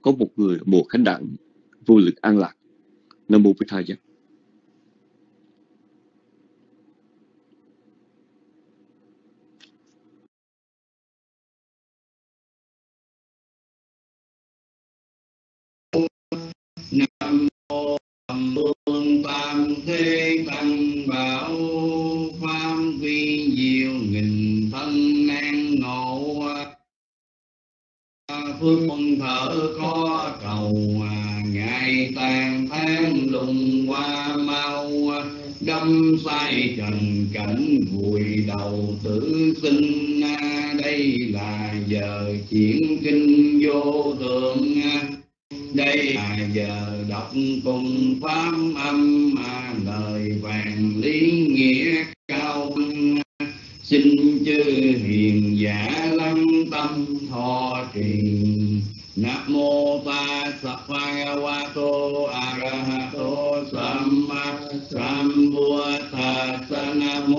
có một người mùa khánh đẳng, vô lực an lạc. Nam mô bích thai giác phước quân thở có cầu à, ngày tàn tháng lùng qua mau à, đâm sai trần cảnh vùi đầu tử sinh. À, đây là giờ chuyển kinh vô thượng đây là giờ đọc cùng pháp âm, mà lời vàng lý nghĩa cao xin chư hiền giả lắng tâm thọ trì. นะโมตัสสะภะคะวะโต อะระหะโต สัมมาสัมพุทธัสสะนะโม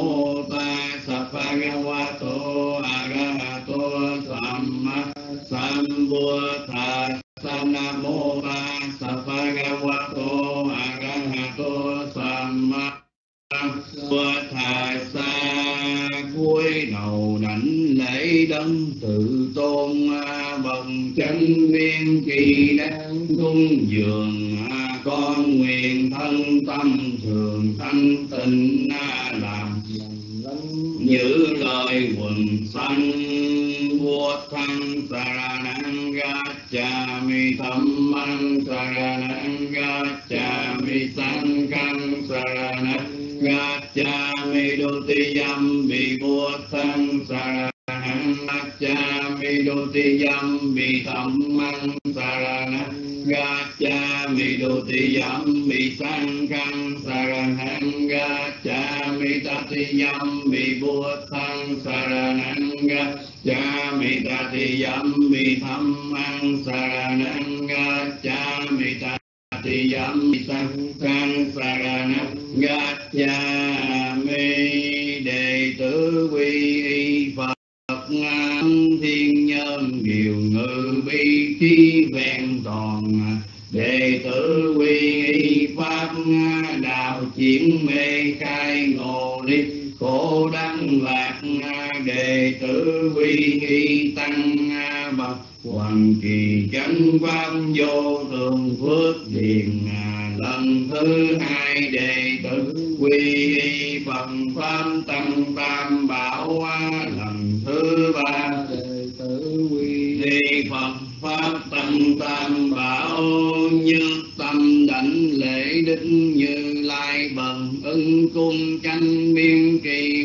ตัสสะภะคะวะโต อะระหะโต สัมมาสัมพุทธัสสะนะโมตัสสะภะคะวะโต อะระหะโต xưa thà xa cuối đầu đảnh lễ đấng tự tôn bằng chân viên kỳ đáng cung dường con nguyện thân tâm thường thanh tịnh làm như lời quần sanh. Vua thân saranang gacchami dhammang saranang gacchami căn saranang gacchami yam bi buddhang saranang gacchami yam bi dhammang saranang gacchami yam bi sanghang saranang gacchami yam bi buddhang saranang gacchami yam bi dhammang saranang gacchami tatiyam bi sanghang saranang gacchami đệ tử quy y Phật ngang thiên nhân điều ngự bi trí vẹn toàn đệ tử quy y pháp đạo chuyển mê khai ngộ đi khổ đăng lạc đệ tử quy y tăng bậc hoàng kỳ chánh pháp vô thường phước điền à, lần thứ hai đệ tử quy y phật pháp tăng tam bảo lần thứ ba đệ tử quy y phật pháp tăng tam bảo như tâm đảnh lễ đức như lai bần, ưng cung tranh biên kỳ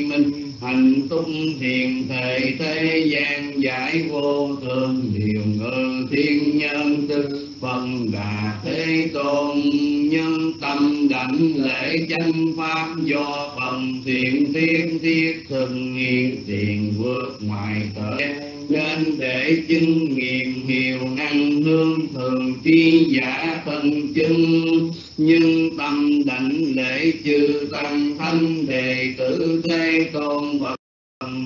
tung thiền thể thế gian giải vô thường điều ngự thiên nhân tư phần đà thế tôn nhân tâm đảnh lễ chân pháp do phần thiện thiên thiết thực hiện tiền vượt ngoài thể nên để chứng nghiệm hiểu năng hương thường chi giả thân chứng nhưng tâm đảnh lễ chư tăng thanh đề tử thế tôn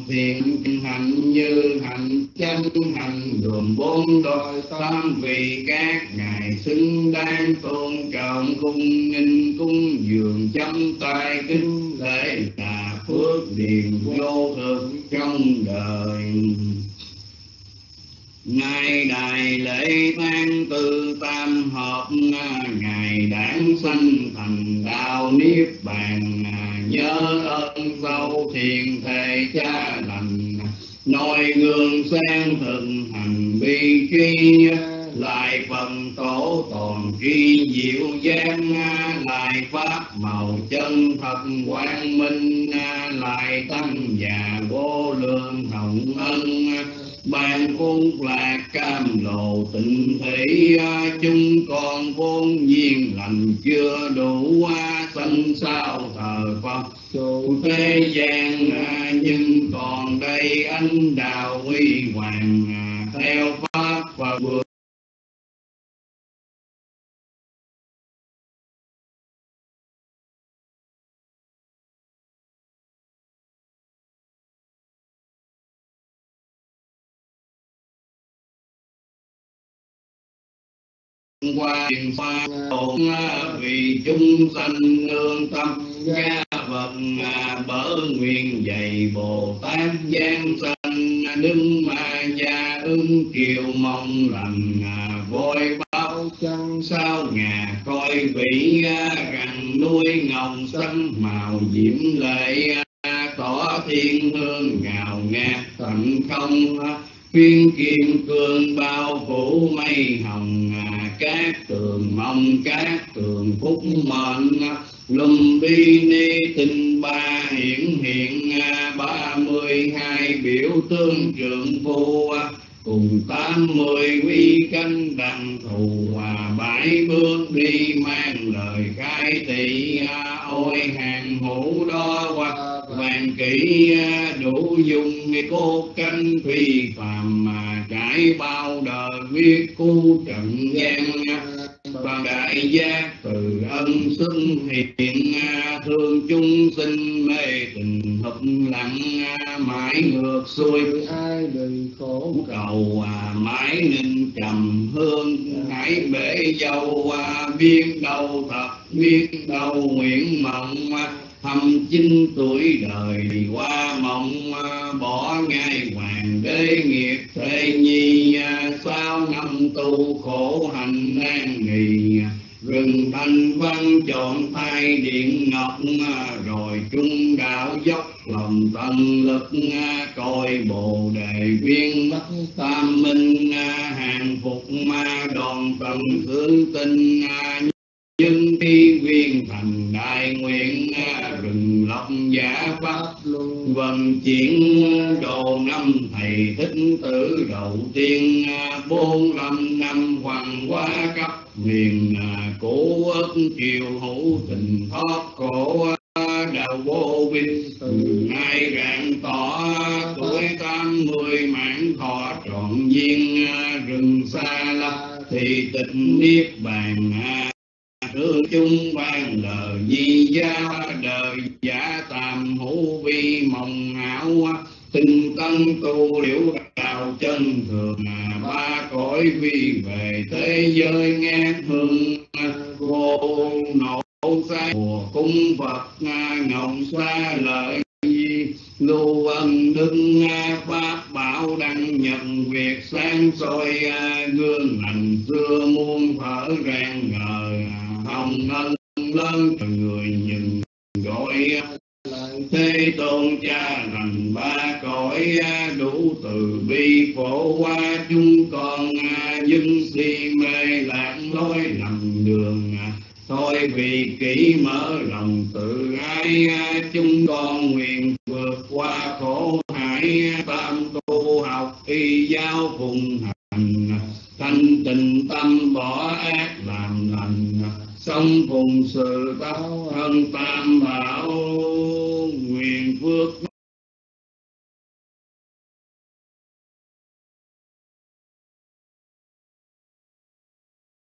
thiện hành như hành chân hành gồm bốn đôi tam vì các ngài xứng đáng tôn trọng cung nghinh cung dường chấm tay kính lễ là phước điền vô thường trong đời Ngài Đại lễ tháng tư tam hợp Ngài đản sanh thành đạo Niết Bàn, Nhớ ơn sâu thiền thề cha lành, Noi gương sang thực hành bi tri lại phần tổ toàn tri diệu gian lại pháp màu chân thật quang minh lại tăng già vô lượng hồng ân bàn phúc lạc cam lộ tịnh thủy à, chúng con vốn nhiên lành chưa đủ à, qua sanh sao thờ phật. Dù thế gian à, nhưng còn đây anh đào huy hoàng theo pháp và vừa qua tiền pha hồn vì chúng sanh nương tâm. Gia vật bỡ nguyện dày bồ tát giang sanh đứng ma gia ứng kiều mong lành vội bao chân sao ngà coi vị rằng nuôi ngọc xanh màu diễm lệ tỏ thiên hương ngào ngạt tận không Phiên kim cương bao phủ mây hồng các tường, mong các tường phúc mệnh. Lùm bi ni tinh ba hiển hiện, Ba mươi hai biểu tương trượng phu. Cùng tám mươi quy canh đằng thù Hòa bãi bước đi mang lời khai thị Ôi, hàng hữu đó hoặc vàng kỹ đủ dùng cô canh phi phàm lặng mãi ngược xuôi. Ai đừng khổ cầu mãi ninh trầm hương hãy bể dâu biết đâu thật biết đâu nguyện mộng thăm chín tuổi đời qua mộng bỏ ngay hoàng đế nghiệp thế nhi sao năm tu khổ hành nan nghì rừng thanh văn chọn tay điện ngọc rồi trung đạo dốc lòng tân lực coi bồ đề viên bất tam minh hàng phục ma đoàn tần thương tinh dân thi viên thành đại nguyện rừng lộc giả pháp luôn vận chuyển đồ năm thầy thích tử, đầu tiên bốn năm năm hoàng hóa cấp miền cổ ất triều hữu tình thoát cổ đạo vô vi từ rạng tỏ tuổi tam mươi mãn thọ trọn viên à, rừng xa lấp thì tịnh niết bàn à, hương chung ban đời di gia, đời giả tam hữu vi mộng ảo à, tinh tân tu liễu đạo chân thường ba cõi vi về thế giới nghe hương vô nội nổ xa mùa cung phật ngọc xa lợi lưu ân đức pháp bảo đăng nhận việc sáng soi à, gương lành xưa muôn thở rang ngờ hồng ân lớn người nhìn gọi à, thế tôn cha lành ba cõi à, đủ từ bi phổ qua chúng con dân si mê lạc lối lầm đường thôi vì kỹ mở lòng tự ái, chúng con nguyện vượt qua khổ hải, tam tu học y giáo phụng hành. Thanh tình tâm bỏ ác làm lành, sống cùng sự báo thân tam bảo, nguyện phước